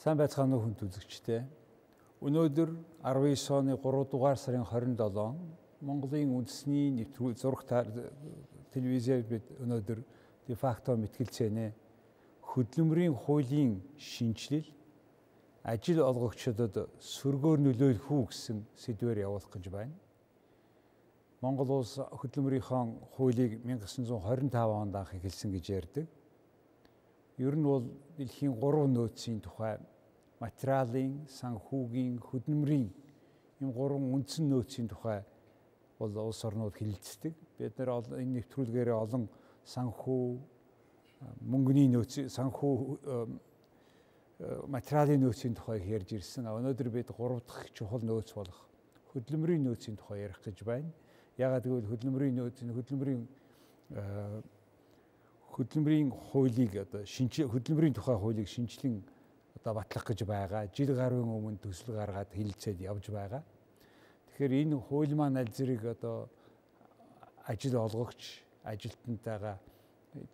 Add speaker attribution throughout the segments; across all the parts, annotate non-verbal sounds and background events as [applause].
Speaker 1: Сайн байцгаана уу хүнд үзэгчдээ. Өнөөдөр 19 оны 3 дугаар сарын 27 Монголын үндэсний нэвтрүүл зураг телевизээр бид өнөөдөр де факто мэтгэлцээнэ хөдөлмөрийн хуулийн шинжилэл ажил олгогчдод сөргөөр нөлөөлөх үү гэсэн сэдвээр явуулах гэж байна. Монгол улс хөдөлмөрийнхөө хуулийг 1925 онд анх эхэлсэн гэж ярьдаг. Ер нь бол дэлхийн 3 нөөцийн тухай материалын, санхүүгийн, хөдөлмөрийн ийм гурван үндсэн нөөцийн тухай бол улс орнууд хилцдэг. Бид нар энэ нэвтрүүлгээрээ олон санхүү, мөнгөний нөөц, санхүү материалын нөөцийн тухай ярьж ирсэн. Өнөөдөр бид гурав дахь чухал нөөц болох хөдөлмөрийн нөөцийн тухай ярих гэж байна. Ягаад гэвэл хөдөлмөрийн нөөц, хөдөлмөрийн хөдөлмөрийн хуулийг одоо шинж хөдөлмөрийн тухай хуулийг шинжилэн одоо батлах гэж байгаа. Жил гаруй өмнө төсөл гаргаад хилцээд явж байгаа. Тэгэхээр энэ хууль маань аль зэрэг одоо ажил олгогч ажилтнтайгаа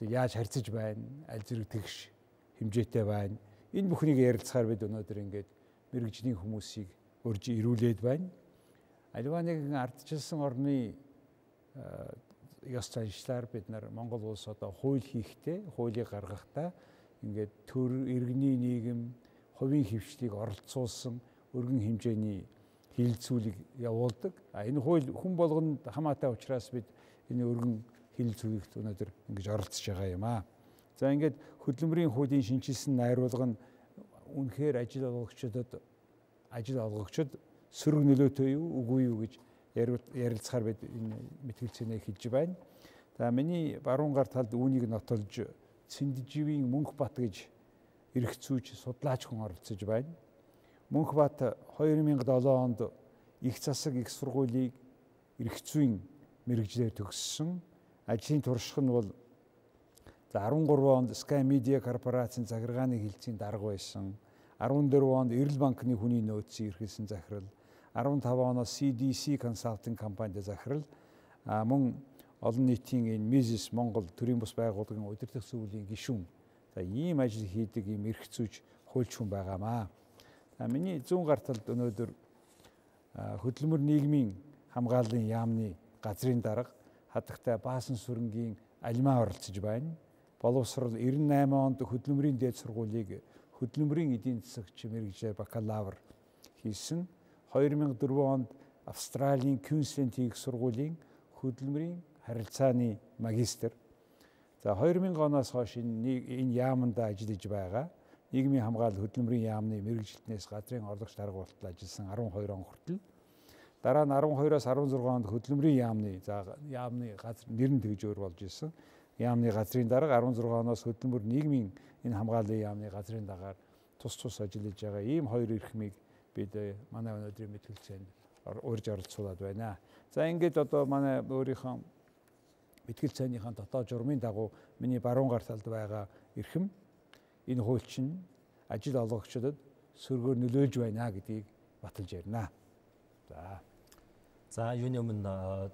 Speaker 1: яаж харьцаж байна, аль зэрэг тэгш хэмжээтэй байна. Энэ бүхнийг ярилцахаар бид өнөөдөр ингээд мэрэгжлийн хүмүүсийг урьж ирүүлээд байна. Нэгэн ардчилсан орны ёс заншлаар бид нар Монгол улс одоо хууль хийхдээ, хуулийг гаргахдаа ингээд төр иргэний нийгэм хувийн хөвчлийг оролцуулсан өргөн хэмжээний хилцүүлэг явуулдаг. А энэ хууль хүн болгонд хамаатай учраас бид энэ өргөн хилцүүлэгт өнөөдөр ингэж оролцож байгаа юм аа. За ингээд хөдөлмөрийн хуулийн шинжилсэн найруулга нь үнэхээр ажил олгогчдод ажил олгогчд сөрөг нөлөөтэй юу үгүй юу гэж ярилцахаар бид энэ мэтгэлцээнээ хэлж байна. За миний баруун гар талд үүнийг нотолж Цэндиживийн Мөнхбат гэж эргцүүж судлаач хүн оролцож байна. Мөнхбат 2007 онд их засаг их сургуулийг эргцүүн мэрэгжлэр төгссөн. Ажлын турших нь бол за 13 онд Sky Media корпорацийн захиргааны хилцээний дарга байсан. 14 онд Эрэл банкны хүний нөөцийн эрхэлсэн захирал 15 оноос CDC консалтинг компанид захирал мөн олон нийтийн энэ Mises Монгол төрийн бус байгууллагын удирдах зөвлөлийн гишүүн. За ийм ажил хийдэг ийм эрх зүйч хуульч хүн байгаамаа. За миний зүүн гар талд өнөөдөр хөдөлмөр нийгмийн хамгааллын яамны газрын дарга хадагтай Баасан сүрэнгийн алимаа оролцож байна. Боловсрол 98 онд хөдөлмөрийн дээд сургуулийг хөдөлмөрийн эдийн засагч мэрэгжлэр бакалавр хийсэн. 2004 онд Австралийн Queensland их сургуулийн хөдөлмөрийн харилцааны магистр. За 2000 оноос хойш энэ яаманд ажиллаж байгаа. Нийгмийн хамгаалал хөдөлмөрийн яамны мэрэгжилтнээс газрын орлогч дарга болтол ажилласан 12 он хүртэл. Дараа нь 12-оос 16 онд хөдөлмөрийн яамны за яамны газар нэр нь тэгж өөр болж исэн. Яамны газрын дарга 16 оноос хөдөлмөр нийгмийн энэ хамгааллын яамны газрын дагаар тус тус ажиллаж байгаа ийм хоёр эрхмийг бид манай өнөөдрийн мэтгэлцээнд урьж оролцуулаад байна. За ингээд одоо манай өөрийнхөө мэтгэл цайныхаа дотоод журмын дагуу миний баруун гар талд байгаа эрхэм энэ хууль чинь ажил олгогчдод сөргөөр нөлөөлж байна гэдгийг баталж ярина. За.
Speaker 2: За юуны өмнө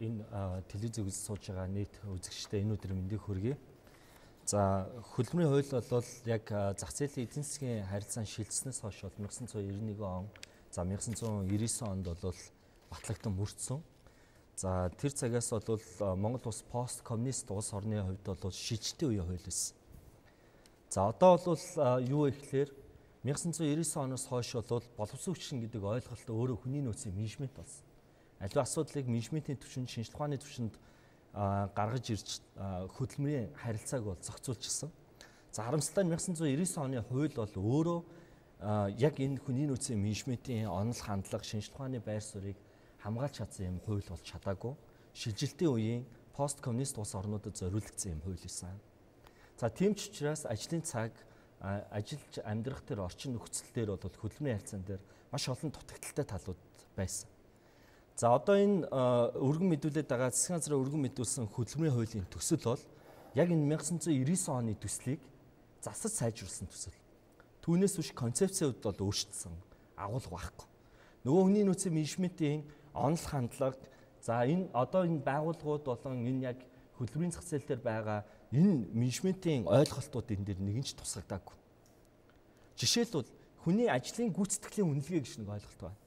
Speaker 2: энэ телевизийг үз сууж байгаа нийт үзэгчтэй энэ өдөр мэндийг хүргэе. За хөлбөмбөгийн хууль бол яг зах зээлийн эдийн засгийн харилцаан шилжснээс хойш бол 1991 он за 1999 онд бол батлагдсан мөрдсөн. За тэр цагаас бол Монгол улс пост коммунист улс орны хувьд бол шилжтэй үеийн хууль байсан. За одоо бол юу гэхээр 1999 оноос хойш бол боловсон хүчин гэдэг ойлголт өөрөө хүний нөөцийн менежмент болсон. Аливаа асуудлыг менежментийн түвшинд, шинжилгээ ухааны түвшинд гаргаж ирж хөдөлмөрийн харилцааг бол зохицуулчихсан. За харамсалтай 1999 оны хууль бол өөрөө яг энэ хүний нөөцийн менежментийн онол хандлага, шинжилгээ ухааны байр суурийг хамгаалж чадсан юм хууль болж чадаагүй. Шилжилтийн үеийн пост коммунист улс орнуудад зориулагдсан юм хууль байсан. За тийм ч учраас ажлын цаг ажиллаж амьдрах тэр орчин нөхцөл дээр бол хөдөлмөрийн харилцаан дээр маш олон дутагдaltaй талууд байсан. За одоо энэ өргөн мэдүүлээд байгаа засгийн газрын өргөн мэдүүлсэн хөдөлмөрийн хуулийн төсөл бол яг энэ 1999 оны төслийг засаж сайжруулсан төсөл. Түүнээс биш концепцийн хувьд бол өөрчлөсөн агуулга байхгүй. Нөгөө хүний нөөцийн менежментийн онол хандлага за энэ одоо энэ байгууллагууд болон энэ яг хөдөлмөрийн зах зээл дээр байгаа энэ менежментийн ойлголтууд энэ дээр нэгэн ч тусагдаагүй. Жишээлбэл хүний ажлын гүйцэтгэлийн үнэлгээ гэж нэг ойлголт байна.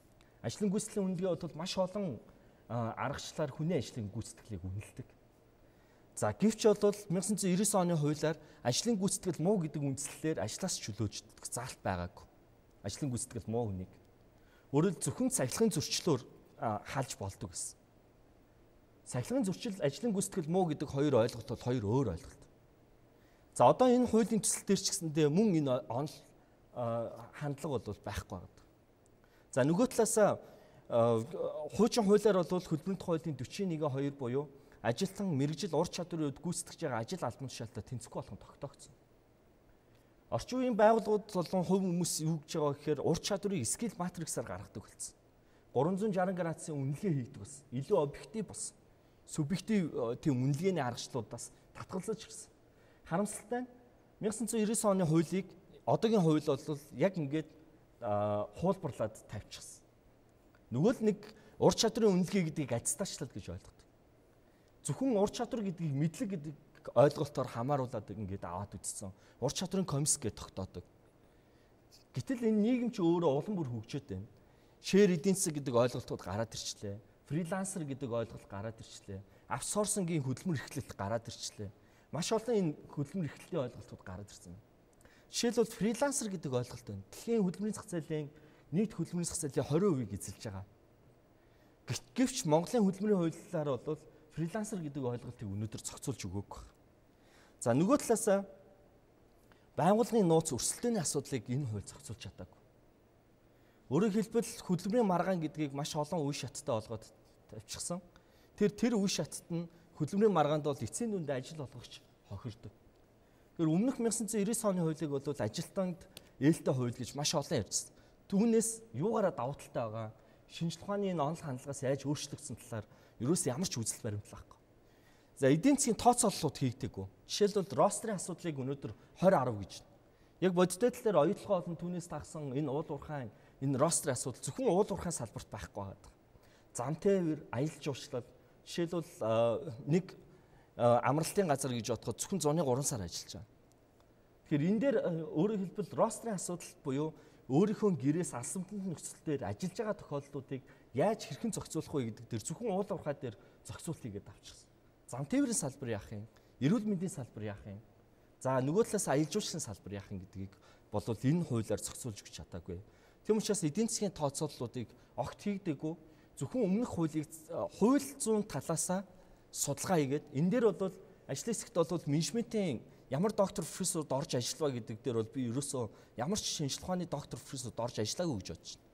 Speaker 2: Ажлын гүйцэтгэлийн үнэлгээ бол маш олон аргачлалаар хүний ажлын гүйцэтгэлийг үнэлдэг. За гэвч бол 1999 оны хуулиар ажлын гүйцэтгэл муу гэдэг үндслэлээр ажлаас чөлөөждөг заалт байгаагүй. Ажлын гүйцэтгэл муу хүнийг өөрөлд зөвхөн цахилгын зөрчлөөр хаалж болдог гэсэн. Цахилгын зөрчил ажлын гүйцэтгэл муу гэдэг хоёр ойлголт бол хоёр өөр ойлголт. За одоо энэ хуулийн төсөл дээр ч гэсэндээ мөн энэ онл хандлага бол байхгүй байна. За нөгөө талаас хуучин хуулиар бол хөлбөмбөг хуулийн 41-2 буюу ажилтан мэрэгжил ур чадварын үед гүйцэтгэж байгаа ажил албан тушаалтаа тэнцэхгүй болох нь тогтоогдсон. Орчин үеийн байгууллагууд болон хувь хүмүүс юу гэж байгаа гэхээр ур чадварыг скил матриксаар гаргадаг болсон. 360 градусын үнэлгээ хийдэг болсон. Илүү объектив болсон. Субъектив тийм үнэлгээний аргачлалуудаас татгалзаж ирсэн харамсалтай нь 1999 оны хуулийг одоогийн хууль бол яг ингээд хуулбарлаад тавьчихсан. Нөгөө л нэг ур чадрын үнэлгээ гэдгийг аттестачлал гэж ойлгодог. Зөвхөн ур чадвар гэдгийг мэдлэг гэдэг ойлголтоор хамааруулад ингээд аваад үзсэн. Ур чадрын комисс гэж тогтоодог. Гэтэл энэ нийгэм ч өөрөө улам бүр хөгжөөд байна. Шэр эдийн засаг гэдэг ойлголтууд гараад ирчлээ. Фрилансер гэдэг ойлголт гараад ирчлээ. Аутсорсингийн хөдөлмөр эрхлэлт гараад ирчлээ маш олон энэ хөдөлмөр эрхлэлийн ойлголтууд гараад ирсэн. Жишээлбэл фрилансер гэдэг ойлголт байна. Дэлхийн хөдөлмөрийн зах зээлийн нийт хөдөлмөрийн зах зээлийн 20%-ийг эзэлж байгаа. Гэвч Монголын хөдөлмөрийн хуулиар бол фрилансер гэдэг ойлголтыг өнөөдөр зохицуулж өгөөгүй. За нөгөө талаас байгууллагын нууц өрсөлдөөний асуудлыг энэ хууль зохицуулж чадаагүй. Өөрөөр хэлбэл хөдөлмөрийн маргаан гэдгийг маш олон үе шаттай олгоод тавьчихсан. Тэр тэр үе шатт нь хөдөлмөрийн маргаанд бол эцсийн дүнд ажил олгогч хохирдог. Тэр өмнөх 1999 оны хуулийг бол ажилтнанд ээлтэй хууль гэж маш олон ярьжсэн. Түүнээс юугаараа давуу талтай байгаа шинжлэх ухааны энэ онол хандлагаас яаж өөрчлөгдсөн талаар ерөөс ямар ч үзэл баримтлал байхгүй. За эдийн засгийн тооцооллууд хийгдэггүй. Жишээлбэл рострын асуудлыг өнөөдөр 2010 гэж. Яг бодиттой талаар оюутлогоо олон түүнээс тагсан энэ уул уурхайн энэ рострын асуудал зөвхөн уул уурхайн салбарт байхгүй байгаа. Замтайвэр, аялал жуулчлал жишээлбэл нэг амралтын газар гэж бодоход зөвхөн зуны 3 сар ажиллаж байгаа. Тэгэхээр энэ дээр өөрөөр хэлбэл рострын асуудал буюу өөрийнхөө гэрээс алсамтанд нөхцөл дээр ажиллаж байгаа тохиолдлуудыг яаж хэрхэн зохицуулах вэ гэдэг дээр зөвхөн уул уурхай дээр зохицуулт хийгээд авчихсан. Зам тээврийн салбар яах юм? Эрүүл мэндийн салбар яах юм? За нөгөө талаас аялал жуулчлалын салбар яах юм гэдгийг болвол энэ хуулиар зохицуулж өгч чадаагүй. Тэм учраас эдийн засгийн тооцооллуудыг огт хийгдэггүй зөвхөн өмнөх хуулийг хууль зүйн талаасаа судалгаа хийгээд энэ дээр бол ажлын хэсэгт бол менежментийн ямар доктор профессорд орж ажиллаваа гэдэг дээр бол би ерөөсөө ямар ч шинжилгээ ухааны доктор профессорд орж ажиллаагүй гэж бодож байна.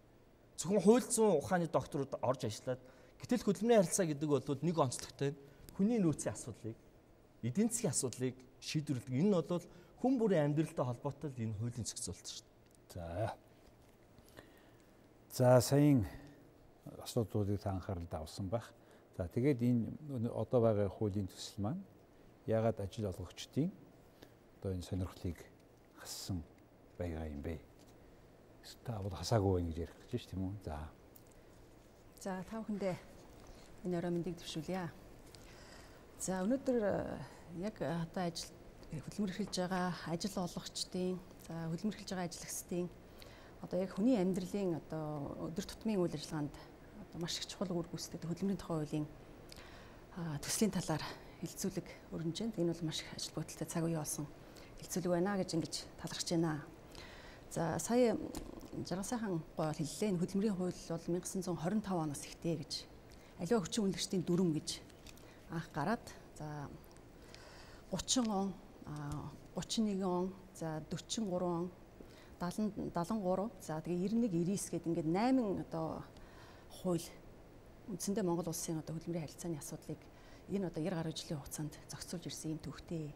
Speaker 2: Зөвхөн хууль зүйн ухааны докторууд орж ажиллаад гэтэл хөдөлмөрийн харилцаа гэдэг бол нэг онцлогтой хүний нөөцийн асуудлыг эдийн засгийн асуудлыг шийдвэрлэдэг. Энэ бол хүн бүрийн амьдралтай холбоотой энэ хуулийн зохицуулт шүү дээ.
Speaker 1: За. За саяын асуудлуудыг та анхааралд авсан байх. За тэгээд энэ одоо байгаа хуулийн төсөл маань яагаад ажил олгогчдын одоо энэ сонирхлыг хассан байгаа юм бэ? Та бол хасаагүй байх гэж ярих гэж байна тийм үү? За.
Speaker 3: За та бүхэндээ энэ өрөө мэндийг төвшүүлье. За өнөөдөр э, яг одоо ажил хөдөлмөр эрхэлж байгаа ажил олгогчдын за хөдөлмөр эрхэлж байгаа ажил одоо яг хүний амьдралын одоо өдөр тутмын үйл ажиллагаанд маш их чухал үр гүйцэтгэдэг хөдөлмөрийн тухай хуулийн төслийн талаар хилцүүлэг өрнөж байна. Энэ бол маш их ажил бодолтой цаг үе болсон хилцүүлэг байна гэж ингэж талархаж байна. За сая жаргал сайхан гол хэллээ. Энэ хөдөлмөрийн хууль бол 1925 оноос ихтэй гэж аливаа хүчин үнэлэгчдийн дүрм гэж анх гараад за 30 он 31 он за 43 он 70 73 за тэгээ 91 99 гэдэг ингээд 8 одоо хууль үндсэндээ Монгол улсын одоо хөдөлмөрийн харилцааны асуудлыг энэ одоо 90 гаруй жилийн хугацаанд зохицуулж ирсэн юм төвхтэй.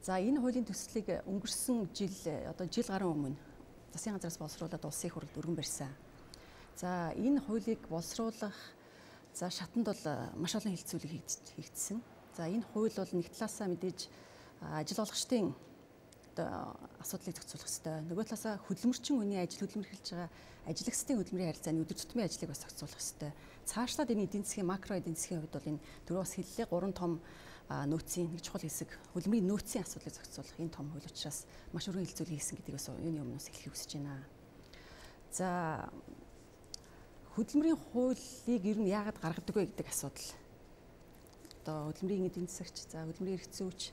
Speaker 3: За энэ хуулийн төслийг өнгөрсөн жил одоо жил гаруй өмнө засгийн газраас боловсруулаад улсын хурлд өргөн барьсан. За энэ хуулийг боловсруулах за шатанд бол маш олон хилцүүлэг хийгдсэн. За энэ хууль бол нэг талаасаа мэдээж ажил олгогчдын одоо асуудлыг зохицуулах хэрэгтэй. Нөгөө талаасаа хөдөлмөрчин хүний ажил хөдөлмөр эхэлж байгаа ажиглагчдын хөдөлмөрийн харилцааны өдөр тутмын ажлыг бас зохицуулах хэрэгтэй. Цаашлаад энэ эдийн засгийн макро эдийн засгийн хувьд бол энэ түрүү бас хэллээ гурван том нөөцийн нэг чухал хэсэг хөдөлмөрийн нөөцийн асуудлыг зохицуулах энэ том хууль учраас маш өргөн хилцүүлэг хийсэн гэдгийг бас юуны өмнөөс хэлхийг хүсэж байна. За хөдөлмөрийн хуулийг ер нь яагаад гаргадаг вэ гэдэг асуудал. Одоо хөдөлмөрийн эдийн засагч, за хөдөлмөрийн эрх зүйч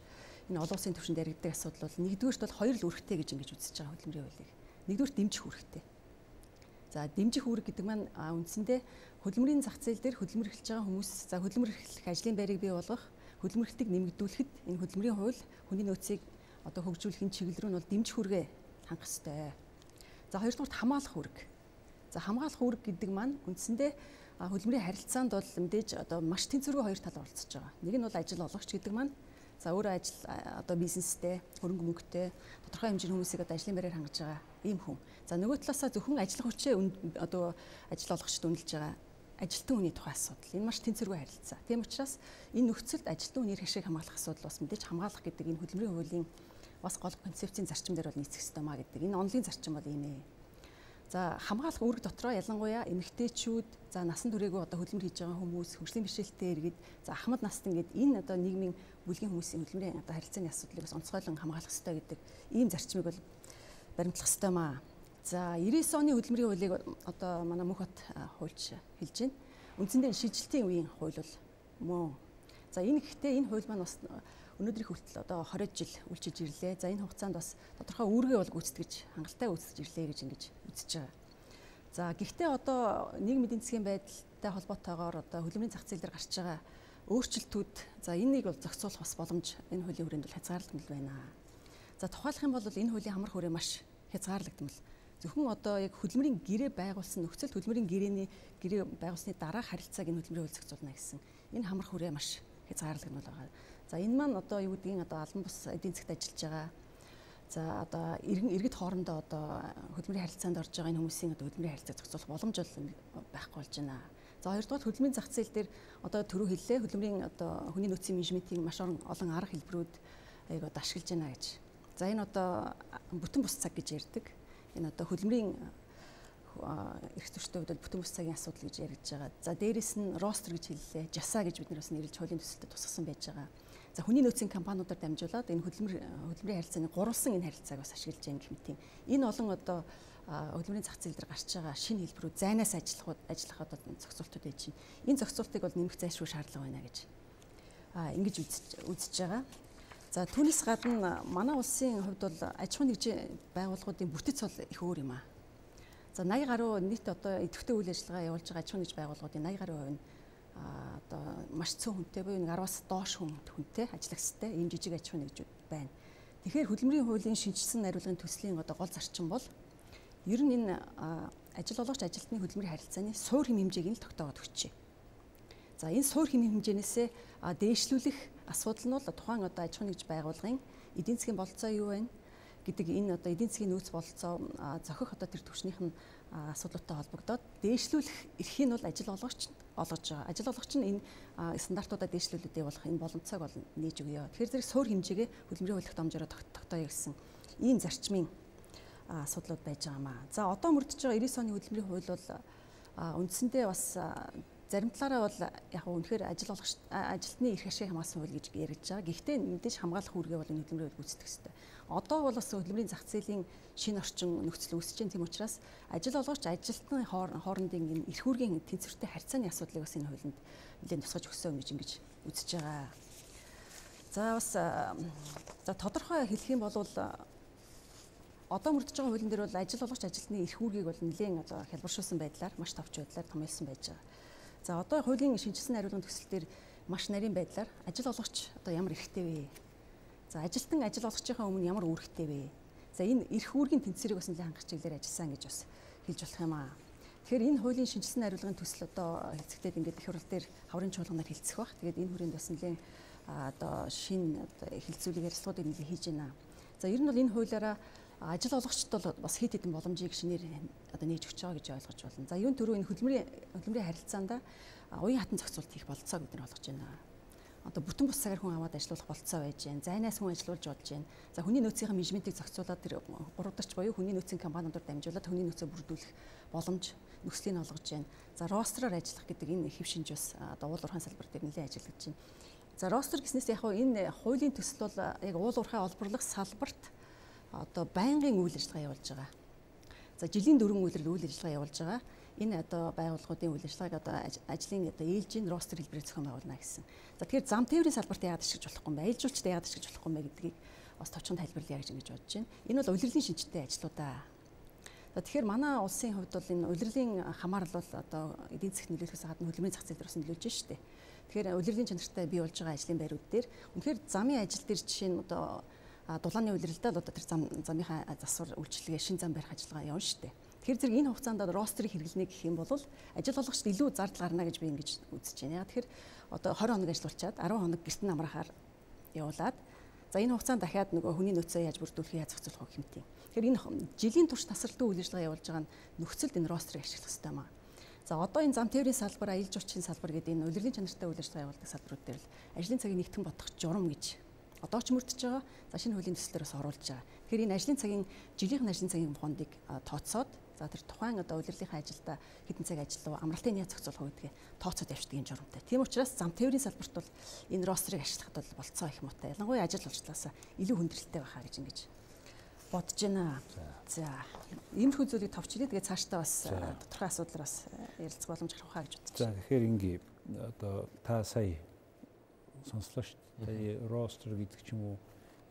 Speaker 3: энэ олон улсын түвшинд яригддаг асуудал бол нэгдүгээрт бол хоёр л үүрэгтэй гэж ингэж үзэж байгаа хөдөлмөрийн хуулийг. Нэгдүгээрт дэмжих үүрэгтэй. За дэмжих үүрэг гэдэг маань үндсэндээ хөдөлмөрийн зах зээл дээр хөдөлмөр эхэлж байгаа хүмүүс за хөдөлмөр эхлэх ажлын байрыг бий болгох хөдөлмөрлөлтийг нэмэгдүүлэхэд энэ хөдөлмөрийн хууль хүний нөөцийг одоо хөгжүүлэхин чиглэл рүү нь бол дэмжих үүргээ хангах ёстой. За хоёрдугаар хамгаалах үүрэг. За хамгаалах үүрэг гэдэг маань үндсэндээ хөдөлмөрийн харилцаанд бол мэдээж одоо маш тэнцвэргүй хоёр тал оролцож байгаа. Нэг нь бол ажил олгогч гэдэг маань за өөрөө ажил одоо бизнестэй, хөрөнгө мөнгөтэй тодорхой хэмжээний хүмүүсийг одоо ажлын байраар хангаж байгаа ийм хүн. За нөгөө талаасаа зөвхөн ажиллах хүчээ одоо ажил олгогчд үнэлж байгаа ажилтан хүний тухай асуудал. Энэ маш тэнцвэргүй харилцаа. Тийм учраас энэ нөхцөлд ажилтан хүний эрх ашиг хамгаалах асуудал бас мэдээж хамгаалах гэдэг энэ хөдөлмөрийн хуулийн бас гол концепцийн зарчим дээр бол нийцэх ёстой маа гэдэг. Энэ онлын зарчим бол ийм ээ. За хамгаалах үүрэг дотроо ялангуяа эмэгтэйчүүд, за насан туршаагүй одоо хөдөлмөр хийж байгаа хүмүүс, хөгжлийн бэрхшээлтэй иргэд, за ахмад наст ингээд энэ одоо нийгмийн бүлгийн хүмүүсийн хөдөлмөрийн одоо харилцааны асуудлыг бас онцгойлон хамгаалах ёстой гэдэг ийм зарчмыг бол баримтлах ёстой маа. За 99 оны хөдөлмөрийн хуулийг одоо манай Мөнхбат хуульч хэлж байна. Үндсэндээ шилжилтийн үеийн хууль бол мөн. За энэ гэхдээ энэ хууль маань бас өнөөдрийн хүртэл одоо 20 жил үйлчилж ирлээ. За энэ хугацаанд бас тодорхой үүргээ бол гүйцэтгэж хангалттай гүйцэтгэж ирлээ гэж ингэж үзэж байгаа. За гэхдээ одоо нийгмийн эдийн засгийн байдалтай холбоотойгоор одоо хөдөлмөрийн зах зээл дээр гарч байгаа өөрчлөлтүүд за энэнийг бол зохицуулах бас боломж энэ хуулийн хүрээнд бол хязгаарлагдмал байна. За тухайлах юм бол энэ хуулийн хамар хүрээ маш хязгаарлагдмал зөвхөн одоо яг хөдөлмөрийн гэрээ байгуулсан нөхцөл хөдөлмөрийн гэрээний гэрээ байгуулсны дараах харилцааг энэ хөдөлмөрийн хууль зохицуулна гэсэн энэ хамар хүрээ маш хязгаарлагдмал байгаа. За энэ маань одоо юу гэдгийг одоо албан бус эдийн засгт ажиллаж байгаа За одоо иргэн иргэд хоорондоо одоо хөдөлмөрийн харилцаанд орж байгаа энэ хүмүүсийн одоо хөдөлмөрийн харилцааг зохицуулах боломж бол байхгүй болж байна. За хоёрдугаар хөдөлмөрийн зах зээл дээр одоо төрөө хэллээ хөдөлмөрийн одоо хүний нөөцийн менежментийн маш олон арга хэлбэрүүд аяг одоо ашиглаж байна гэж. За энэ одоо бүтэн бус цаг гэж ярьдаг энэ одоо хөдөлмөрийн эрх зүйчтэй хувьд бүтэн бус цагийн асуудал гэж яригдж байгаа. За дээрэс нь ростер гэж хэллээ. Жаса гэж бид нар бас нэрлэж хуулийн төсөлтөд тусгасан байж байгаа. За хүний нөөцийн компаниудаар дамжуулаад энэ хөдөлмөр хөдөлмөрийн харилцааны гурвалсан энэ харилцааг бас ашиглаж байгаа гэх мэт. Энэ олон одоо хөдөлмөрийн зах зээл дээр гарч байгаа шинэ хэлбэрүүд зайнаас ажиллах ажиллах одоо зохицуултууд байж байна. Энэ зохицуултыг бол нэмэх зайлшгүй шаардлага байна гэж а ингэж үзэж байгаа. За түүнээс гадна манай улсын хувьд бол аж ахуйн нэгжийн байгууллагуудын бүтэц бол их өөр юм аа. За 80 гаруй нийт одоо идэвхтэй үйл ажиллагаа явуулж байгаа аж ахуйн нэгж байгууллагуудын 80 гаруй хувь нь одоо маш цөөн хүнтэй буюу 10-аас доош хүн хүнтэй ажиллагчтай ийм жижиг аж ахуйн нэгжүүд байна. Тэгэхээр хөдөлмөрийн хуулийн шинжилсэн нариулгын төслийн одоо гол зарчим бол ер нь энэ ажил олгогч ажилтны хөдөлмөрийн харилцааны суур хэм хэмжээг нь л тогтоогод өгчээ. За энэ суур хэм хэмжээнээсээ дээшлүүлэх асуудал нь бол тухайн одоо аж ахуйн нэгж байгууллагын эдийн засгийн болцоо юу вэ гэдэг энэ одоо эдийн засгийн нөөц болцоо зохих одоо тэр төвшнийх нь асуудлуудтай холбогдоод дээшлүүлэх эрхийг нь бол ажил олгогч олгож байгаа. Ажил олгогч нь энэ стандартуудаа дээшлүүлээд явуулах энэ боломцоог бол нээж өгье. Тэгэхээр зэрэг суур хэмжээгээ хөдөлмөрийн хууль тогтоомжоор тогтооё гэсэн ийм зарчмын асуудлууд байж байгаа маа. За одоо мөрдөж байгаа 90 оны хөдөлмөрийн хууль бол үндсэндээ бас зарим талаараа бол яг үнэхээр ажил олгогч ажилтны эрх ашиг хамгаалсан хууль гэж яригдж байгаа. Гэхдээ мэдээж хамгаалах үүргээ бол энэ хөдөлмөрөөр гүйцэтгэх хэрэгтэй. Одоо бол бас хөдөлмөрийн зах зээлийн шинэ орчин нөхцөл үүсэж байна. Тийм учраас ажил олгогч ажилтны хоорондын энэ эрх үүргийн тэнцвэртэй харьцааны асуудлыг бас энэ хуулинд нэлээд тусгаж өгсөн гэж ингэж үзэж байгаа. За бас за тодорхой хэлэх юм бол одоо мөрдөж байгаа хуулийн дээр бол ажил олгогч ажилтны эрх үүргийг бол нэлээд одоо хялбаршуулсан байдлаар маш товч байдлаар томьёолсон байж байгаа. За одоо хуулийн шинжилсэн хариулгын төсөл дээр маш нарийн байдлаар ажил олгогч одоо ямар эрхтэй вэ? За ажилтан ажил олгогчийн өмнө ямар үүрэгтэй вэ? За энэ эрх үүргийн тэнцвэрийг бас нэлээд хангах чиглэлээр ажилласан гэж бас хэлж болох юм аа. Тэгэхээр энэ хуулийн шинжилсэн хариулгын төсөл одоо хэцэгдээд ингээд их хурл дээр хаврын чуулганаар хилцэх бах. Тэгээд энэ хүрээнд бас нэлээд одоо шин хилцүүлэг ярилцлагуудыг нэлээд хийж байна. За ер нь бол энэ хуулиараа ажил олгогчд бол бас хэд хэдэн боломжийг шинээр одоо нээж өгч байгаа гэж ойлгож байна. За юун төрөө энэ хөдөлмөрийн хөдөлмөрийн харилцаанд уян хатан зохицуулт хийх болцоог бид нар олгож байна. Одоо бүтэн бус цагаар хүн аваад ажиллах болцоо байж байна. Зайнаас хүн ажиллуулж болж байна. За хүний нөөцийн менежментийг зохицуулаад тэр гуравдарч буюу хүний нөөцийн компаниудаар дамжуулаад хүний нөөцөө бүрдүүлэх боломж нөхцөлийг олгож байна. За ростроор ажиллах гэдэг энэ хэв шинж бас одоо уул уурхайн салбар дээр нэлээд ажиллаж байна. За ростер гэснээс яг энэ хуулийн төсөл бол яг уул уурхай олборлох салбарт одоо байнгын үйл ажиллагаа явуулж байгаа. За жилийн дөрвөн үйлрэл үйл ажиллагаа явуулж байгаа. Энэ одоо байгууллагуудын үйл ажиллагааг одоо ажлын одоо ээлжийн ростер хэлбэрээр зохион байгуулна гэсэн. За тэгэхээр зам тээврийн салбарт яагаад ашиглаж болохгүй юм бэ? Аялжуулчтай яагаад ашиглаж болохгүй юм бэ гэдгийг бас товчхон тайлбарлая гэж ингэж бодож байна. Энэ бол улирлын шинжтэй ажлуудаа. За тэгэхээр манай улсын хувьд бол энэ улирлын хамаарал бол одоо эдийн засгт нөлөөлөхөөс гадна хөдөлмөрийн зах зээл дээр бас нөлөөлж штэ. Тэгэхээр улирлын чанартай бий болж байгаа ажлын байрууд дээр үнэхээр замын ажил дээр жишээ нь одоо дулааны л одоо тэр зам замынхаа засвар үйлчлэгээ шин зам барих ажиллагаа явна шүү дээ. Тэгэхээр зэрэг энэ хугацаанд ростерыг хэрэглэнэ гэх юм бол ажил болгогчд илүү зардал гарна гэж би ингэж үзэж байна. Яг тэгэхээр одоо 20 хоног ажиллуулчаад 10 хоног гэртэн амрахаар явуулаад за энэ хугацаанд дахиад нөгөө хүний нөөцөө яаж бүрдүүлэх яаж зохицуулах хэмтээ. Тэгэхээр энэ жилийн турш тасралтын үйл ажиллагаа явуулж байгаа нь нөхцөлд энэ ростерыг ашиглах хэрэгтэй маа. За одоо энэ зам тээврийн салбар, аялал жуулчдын салбар гэдэг энэ улирлын чанартай үйл ажиллагаа явуулдаг салбарууд дээр л ажлын цагийг нэгтгэн бодох журам гэж одоо ч мөрдөж байгаа. За шинэ хуулийн төслөөр бас оруулж байгаа. Тэгэхээр энэ ажлын цагийн жилийнхэн ажлын цагийн фондыг тооцоод за тэр тухайн одоо удирдлынхаа ажилдаа хэдэн цаг ажиллав, амралтын яа зохицуулах гэдгээ тооцоод явчихдаг энэ журамтай. Тийм учраас зам тээврийн салбарт бол энэ рострыг ашиглахад бол болцоо их муутай. Ялангуяа ажил олчлаасаа илүү хүндрэлтэй байхаа гэж ингэж бодож байна. За иймэрхүү зүйлийг товчлээ. Тэгээ цаашдаа бас тодорхой асуудлаар бас ярилцах боломж гарах хаа гэж
Speaker 1: байна. За тэгэхээр ингээ одоо та сая сонслоо шүү дээ. Ростер гэдэг ч юм уу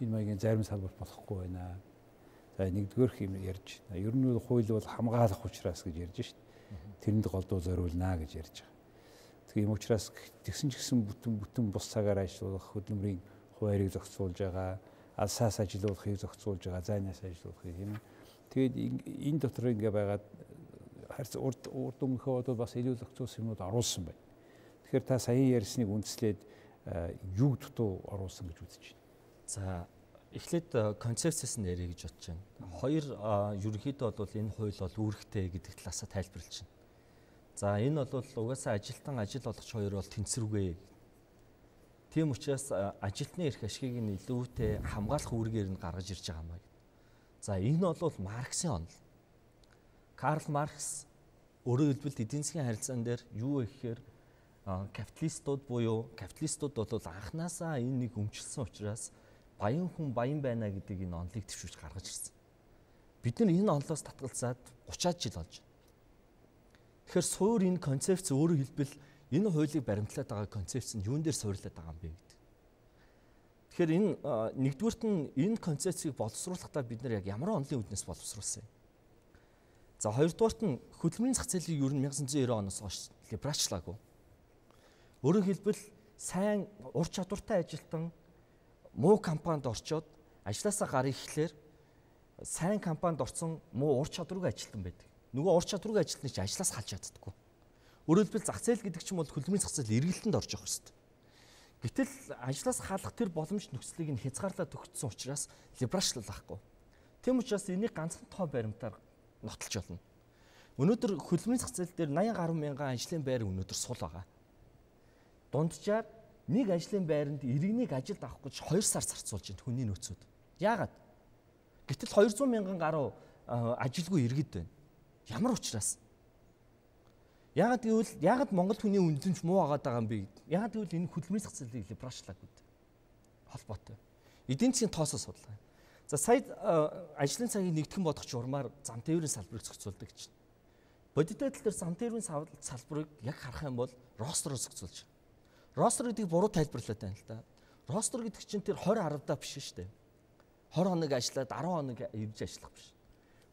Speaker 1: энэ маягийн зарим салбарт болохгүй байна. За нэгдүгээр юм ярьж. Ер нь хууль бол хамгаалах учраас гэж ярьж дээ. Тэрэнд голдуу зориулнаа гэж ярьж байгаа. Тэгээ юм учраас тэгсэн ч гэсэн бүтэн бүтэн бус цагаар ажиллах хөдөлмөрийн хуваарийг зохицуулж байгаа, алсаас ажиллуулахыг зохицуулж байгаа, зайнаас ажиллуулахыг юм. Тэгээд энэ дотор ингээ байгаад харц урд урд өмнөхөө бол бас илүү зохицуулсан юмуд оруулсан байна. Тэгэхээр та саяхан ярьсныг үндэслээд Э, юу дутуу оруулсан гэж үзэж байна.
Speaker 2: За эхлээд э, концепцээс нь ярих гэж бодож байна. Хоёр ерөнхийдөө бол энэ хууль бол үүрэгтэй гэдэг талаасаа тайлбарлаж байна. За энэ бол угаасаа ажилтан ажил олгоч хоёр бол тэнцвэргүй. Тийм учраас ажилтны эрх ашигыг нь илүүтэй хамгаалах үүргээр нь гаргаж ирж байгаа юм байна. За энэ бол Марксийн онол. Карл Маркс өөрөөр хэлбэл эдийн засгийн харилцаан дээр юу гэхээр капиталистууд буюу капиталистууд бол анханасаа энэ нэг өмчлсөн учраас баян хүн баян байна гэдэг энэ онолыг төвшүүлж гаргаж ирсэн. Бид нар энэ онолоос татгалзаад 30-аад жил болж байна. Тэгэхээр суур энэ концепц өөрөөр хэлбэл энэ хуулийг баримтлаад байгаа концепц нь юун дээр суйрлаад байгаа юм бэ гэдэг. Тэгэхээр энэ нэгдүгürt нь энэ концепцийг боловсруулахдаа бид нар яг ямар онолын үүднээс боловсруулсан юм. За хоёрдугаарт нь хөдөлмөрийн зах зээлийг ер нь 1990 оноос хойш либералчлаагүй Өөрөөр хэлбэл сайн ур чадвартай ажилтан муу компанид орчоод ажилласаа гарах ихлээр сайн компанид орсон муу ур чадваргүй ажилтан байдаг. Нөгөө ур чадваргүй ажилтны чинь ажиллаас халж яддаггүй. Өөрөөр хэлбэл зах зээл гэдэг чинь бол хөдөлмөрийн зах зээл эргэлтэнд орж явах хэрэгтэй. Гэтэл ажиллаас халах тэр боломж нөхцөлийг нь хязгаарлаад өгсөн учраас либералчлал байхгүй. Тэм учраас энийг ганцхан тоо баримтаар нотолж болно. Өнөөдөр хөдөлмөрийн зах зээл дээр 80 гаруй мянган ажлын байр өнөөдөр сул байгаа дунджаар нэг ажлын байранд иргэнийг ажилд авах гэж 2 сар зарцуулж байна хүний нөөцүүд. Яагаад? Гэтэл 200 мянган гаруй ажилгүй иргэд байна. Ямар учраас? Яагаад гэвэл яагаад Монгол хүний үнэлэмж муу агаад байгаа юм бэ? Яагаад гэвэл энэ хөдөлмөрийн зах зээлийг либералчлаг гэдэг холбоотой. Эдийн засгийн тоосоо судлаа. За сая ажлын цагийг нэгтгэн бодох журмаар зам тээврийн салбарыг зохицуулдаг гэж. Бодит байдал дээр зам тээврийн салбарыг яг харах юм бол ростер зохицуулж. Ростер гэдгийг буруу тайлбарлаад байна л да. Ростер гэдэг чинь тэр 20 10-даа биш шүү дээ. 20 хоног ажиллаад 10 хоног ирж ажиллах биш.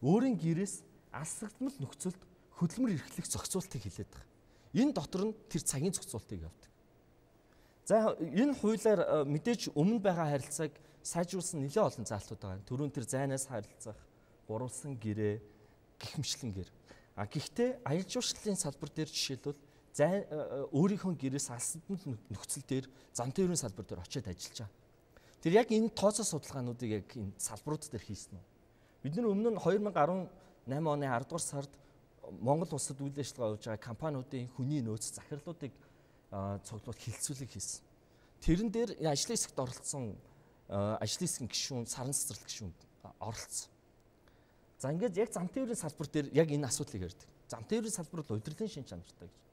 Speaker 2: Өөрийн гэрээс алсагдмал нөхцөлд хөдөлмөр эрхлэх зохицуултыг хилээд байгаа. Энэ дотор нь тэр цагийн зохицуултыг явдаг. За энэ хуулиар э, мэдээж өмнө байгаа харилцааг сайжруулсан нэлээд олон заалтууд байгаа. Төрүүн тэр зайнаас харилцах, гурвалсан гэрээ, гихмчлэн гэр. А гэхдээ аялал жуулчлалын салбар дээр жишээлбэл өөрийнхөө гэрээс алсандмал нөхцөл дээр зам тээврийн салбар дээр очиод ажиллаж байгаа. Тэр яг энэ тооцоо судалгаануудыг яг энэ салбарууд дээр хийсэн үү? Бид нар өмнө нь 2018 оны 10 дугаар сард Монгол улсад үйл ажиллагаа явуулж байгаа компаниудын хүний нөөц захирлуудыг цуглуулах хилцүүлэг хийсэн. Тэрэн дээр ажлын хэсэгт оролцсон ажлын хэсгийн гишүүн, саран цэцэрлэг гишүүн оролцсон. За ингээд яг зам тээврийн салбар дээр яг энэ асуудлыг ярьдаг. Зам тээврийн салбар бол удирдлагын шин чанартай гэж.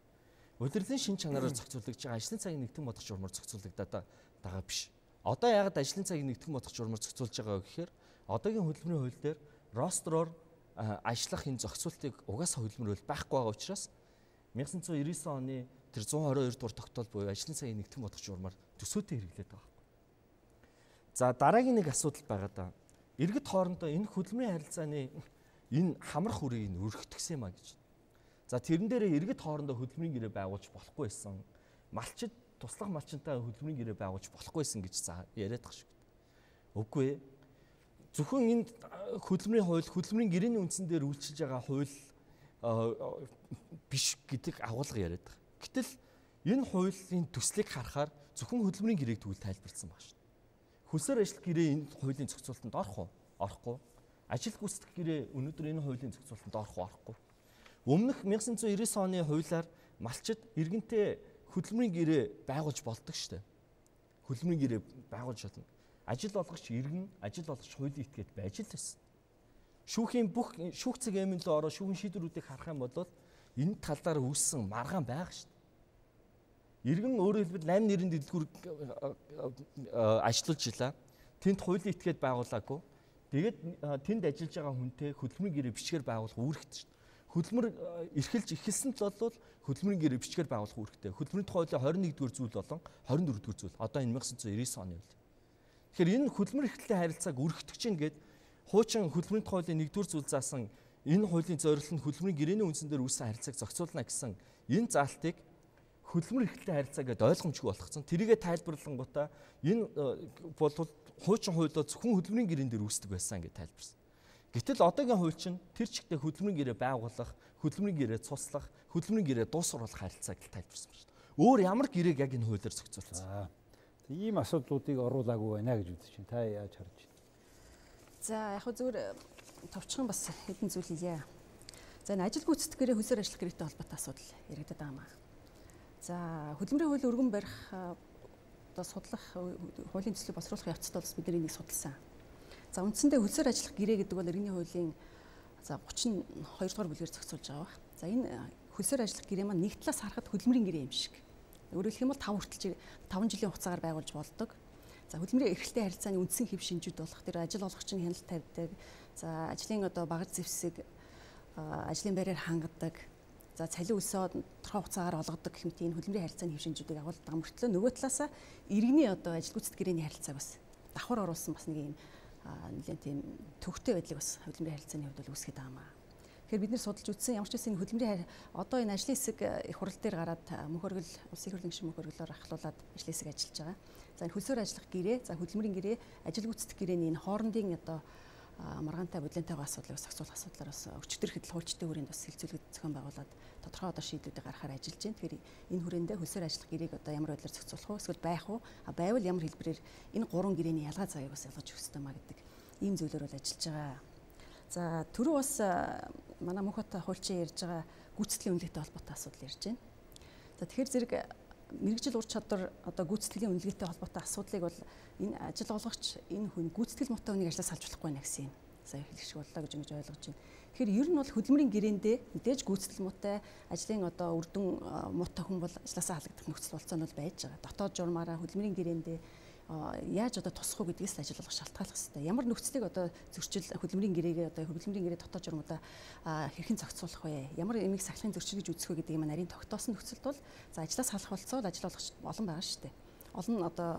Speaker 2: Удирдлын шин чанараар зохицуулагдж байгаа ажлын цагийн нэгтгэн бодох журмаар зохицуулагдаад байгаа биш. Одоо яагаад ажлын цагийн нэгтгэн бодох журмаар зохицуулж байгаа вэ гэхээр одоогийн хөдөлмөрийн хууль дээр ростроор ажиллах энэ зохицуултыг угаасаа хөдөлмөр хууль байхгүй байгаа учраас 1999 оны тэр 122 дугаар тогтоол буюу ажлын цагийн нэгтгэн бодох журмаар төсөөтэй хэрэглээд байгаа. За дараагийн нэг асуудал байгаа да. Иргэд хоорондоо энэ хөдөлмөрийн харилцааны энэ хамрах үрийг нь өргөтгсөн юм а гэж. За тэрэн дээрээ иргэд хоорондоо хөдөлмөрийн гэрээ байгуулж болохгүй байсан. Малчид туслах малчинтай хөдөлмөрийн гэрээ байгуулж болохгүй байсан гэж за яриад байгаа шүү. Үгүй ээ. Зөвхөн энд хөдөлмөрийн хууль хөдөлмөрийн гэрээний үндсэн дээр үйлчилж байгаа хууль биш гэдэг агуулга яриад байгаа. Гэтэл энэ хуулийн төслийг харахаар зөвхөн хөдөлмөрийн гэрээг тэгвэл тайлбарлсан байна шүү. Хөлсөр ажил гэрээ энэ хуулийн зохицуулалтанд орох уу? Орохгүй. Ажил гүйцэтгэх гэрээ өнөөдөр энэ хуулийн зохицуулалтанд орох уу? Орохгүй. Өмнөх 1999 оны хуулиар малчид иргэнтэй хөдөлмөрийн гэрээ байгуулж болдог шүү дээ. Хөдөлмөрийн гэрээ байгуулж болно. Ажил олгогч иргэн, ажил олгогч хуулийн этгээд байж л байсан. Шүүхийн бүх шүүх цаг эмийн лөө ороо шүүхийн шийдвэрүүдийг харах юм бол энэ талаар үүссэн маргаан байгаа шүү дээ. Иргэн өөрөөр хэлбэл 8 нэрийн дэлгүүр ажилуулж илаа. Тэнд хуулийн этгээд байгуулаагүй. Тэгээд тэнд ажиллаж байгаа хүнтэй хөдөлмөрийн гэрээ бичгээр байгуулах үүрэгтэй шүү дээ. Хөдөлмөр эрхэлж эхэлсэн л бол хөдөлмөрийн гэрээ бичгээр байгуулах үүрэгтэй. Хөдөлмөрийн хуулийн 21-р зүйл болон 24-р зүйл. Одоо энэ 1999 оны үйл. Тэгэхээр энэ хөдөлмөр эрхлэлийн харилцааг өргөтгөх чинь гээд хуучин хөдөлмөрийн хуулийн 1-р зүйл заасан энэ хуулийн зорилго нь хөдөлмөрийн гэрээний үндсэн дээр үүссэн харилцааг зохицуулна гэсэн энэ заалтыг хөдөлмөр эрхлэлтэй харилцаа гэдээ ойлгомжгүй болгоцсон. Тэрийгэ тайлбарлангуудаа энэ э, бол хуучин хуулиуд зөвхөн хөдөлмөрийн гэрэн дээр үүсдэг байсан гэж тайлбарсан. Гэтэл одоогийн хууль чинь тэр чигтээ хөдөлмөрийн гэрээ байгуулах, хөдөлмөрийн гэрээ цуслах, хөдөлмөрийн гэрээ дуусруулах харилцааг тайлбарсан байна шүү дээ. Өөр ямар гэрээг яг энэ хуулиар зохицуулсан.
Speaker 1: Ийм асуудлуудыг оруулаагүй байна гэж үзэж байна. Та яаж харж байна?
Speaker 3: За яг хөө зүгээр товчхон бас хэдэн зүйл хэлье. За энэ ажил гүйцэтгэх гэрээ хөлсөр ажиллах гэрээтэй холбоотой асуудал яригдаад байгаа маа. За хөдөлмөрийн хууль өргөн барих одоо судлах хуулийн төслийг боловсруулах явцад бас бид энийг судалсан. За үндсэндээ хөлсөр ажиллах гэрээ гэдэг бол иргэний хуулийн за 32 дугаар бүлгээр зохицуулж байгаа ба. За энэ хөлсөр ажиллах гэрээ маань нэг талаас харахад хөдөлмөрийн гэрээ юм шиг. Өөрөөр хэлэх юм бол 5 хүртэл 5 жилийн хугацаагаар байгуулж болдог. За хөдөлмөрийн эрхлэлтэй харилцааны үндсэн хэв шинжүүд болох тэр ажил олгогчийн хяналт тавьдаг. За ажлын одоо багаж зэвсэг ажлын байраар хангадаг. За цалин өсөө тодорхой хугацаагаар олгодог гэх мэт энэ хөдөлмөрийн харилцааны хэв шинжүүдийг агуулдаг мөртлөө нөгөө талаасаа иргэний одоо ажил гүйцэтгэх гэрээний харилцааг бас давхар оруулсан бас нэг юм нэлээд тийм төвхтэй байдлыг бас хөдөлмөрийн харилцааны хувьд бол үүсгэж байгаа маа. Тэгэхээр бид нэр судалж үзсэн ямар ч үсэн хөдөлмөрийн одоо энэ ажлын хэсэг их хурал дээр гараад мөнхөргөл улсын хурлын гишүүн мөнхөргөлөөр ахлуулад ажлын хэсэг ажиллаж байгаа. За энэ хөлсөөр ажиллах гэрээ, за хөдөлмөрийн гэрээ, ажил гүйцэтгэх гэрээний энэ хоорондын одоо маргаантай бодлонтойгоо асуудлыг зохицуулах асуудлаар бас өчтөр хэдэл хуульчтай хүрээнд бас хилцүүлэг зохион байгуулад тодорхой одоо шийдлүүдийг гаргахаар ажиллаж байна. Тэгэхээр энэ хүрээндээ хөлсөөр ажиллах гэрээг одоо ямар байдлаар зохицуулах вэ? Эсвэл байх уу? А байвал ямар хэлбэрээр энэ гурван гэрэний ялгаа цагийг бас ялгаж өгөх ёстой маа гэдэг ийм зүйлээр бол ажиллаж байгаа. За түрүү бас манай мөнхөт хуульчин ярьж байгаа гүйцэтгэлийн үнэлгээтэй холбоотой асуудал ярьж байна. За тэгэхээр зэрэг мэрэгжил ур чадвар одоо гүйцэтгэлийн үнэлгээтэй холбоотой асуудлыг бол энэ ажил олгогч энэ хүн гүйцэтгэл муутай хүнийг ажлаас салж болохгүй нэ гэсэн юм. Сая хэлэх шиг боллоо гэж ингэж ойлгож байна. Тэгэхээр ер нь бол хөдөлмөрийн гэрээндээ мэдээж гүйцэтгэл муутай ажлын одоо үрдэн муутай хүн бол ажлаасаа халагдах нөхцөл болцоо нь бол байж байгаа. Дотоод журмаараа хөдөлмөрийн гэрээндээ яаж одоо тусах уу гэдгээс ажил болгох шалтгааллах хэрэгтэй. Ямар нөхцөлийг одоо зөрчил хөдөлмөрийн гэрээгээ одоо хөдөлмөрийн гэрээ дотоод журмуудаа хэрхэн зохицуулах вэ? Ямар эмийг сахлахын зөрчил гэж үзэх вэ гэдгийг маань нарийн тогтоосон нөхцөлд бол за ажлаас халах болцоо ажил болгох олон байгаа шүү дээ. Олон одоо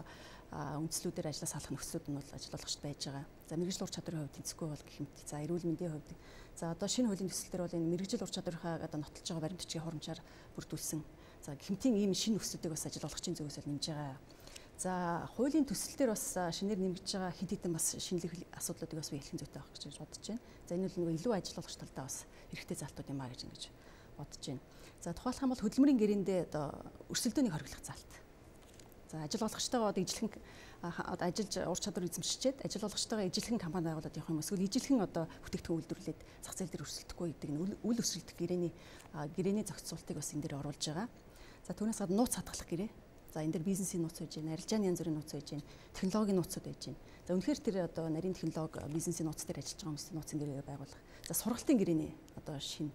Speaker 3: үндслүүдээр ажлаас халах нөхцлүүд нь бол ажил болгогчд байж байгаа. За мэрэгжил ур чадрын хувьд тэнцэхгүй бол гэх мэт. За эрүүл мэндийн хувьд за одоо шинэ хуулийн төсөл төр бол энэ мэрэгжил ур чадрынхаа одоо нотолж байгаа баримт бичгийн хурамчаар бүрдүүлсэн. За гэмтийн ийм шинэ нөхцлүүдийг бас ажил болгогчийн зүгээс л нэмж байгаа За хуулийн төсөл дээр бас шинээр нэмэгдэж байгаа хэд хэдэн бас шинэлэг асуудлуудыг бас биелхэн зүйтэй авах гэж бодож байна. За энэ бол нэг илүү ажил болгоч талдаа бас эрэгтэй залтууд юм а гэж ингэж бодож байна. За тухайлах юм бол хөдөлмөрийн гэрээндээ одоо өрсөлдөөнийг хориглох залт. За ажил болгогчтойгоо одоо ижилхэн ажиллаж ур чадвар эзэмшчихэд ажил болгогчтойгоо ижилхэн компани байгуулад явах юм эсвэл ижилхэн одоо бүтээгдэхүүн үйлдвэрлээд зах зээл дээр өрсөлдөхгүй гэдэг нь үл өсөлтөх гэрээний гэрээний зохицуултыг бас энэ дээр оруулж байгаа. За түүнээс гадна нууц хадгалах гэрээ За энэ дэр бизнесийн нууц байж байна, арилжааны янз бүрийн нууц байж байна, технологийн нууцуд байж байна. За үнэхээр тэр одоо нарийн технологи бизнесийн нууц дээр ажиллаж байгаа хүмүүсийн нууцын гэрээ байгуулах. За сургалтын гэрээний одоо шинэ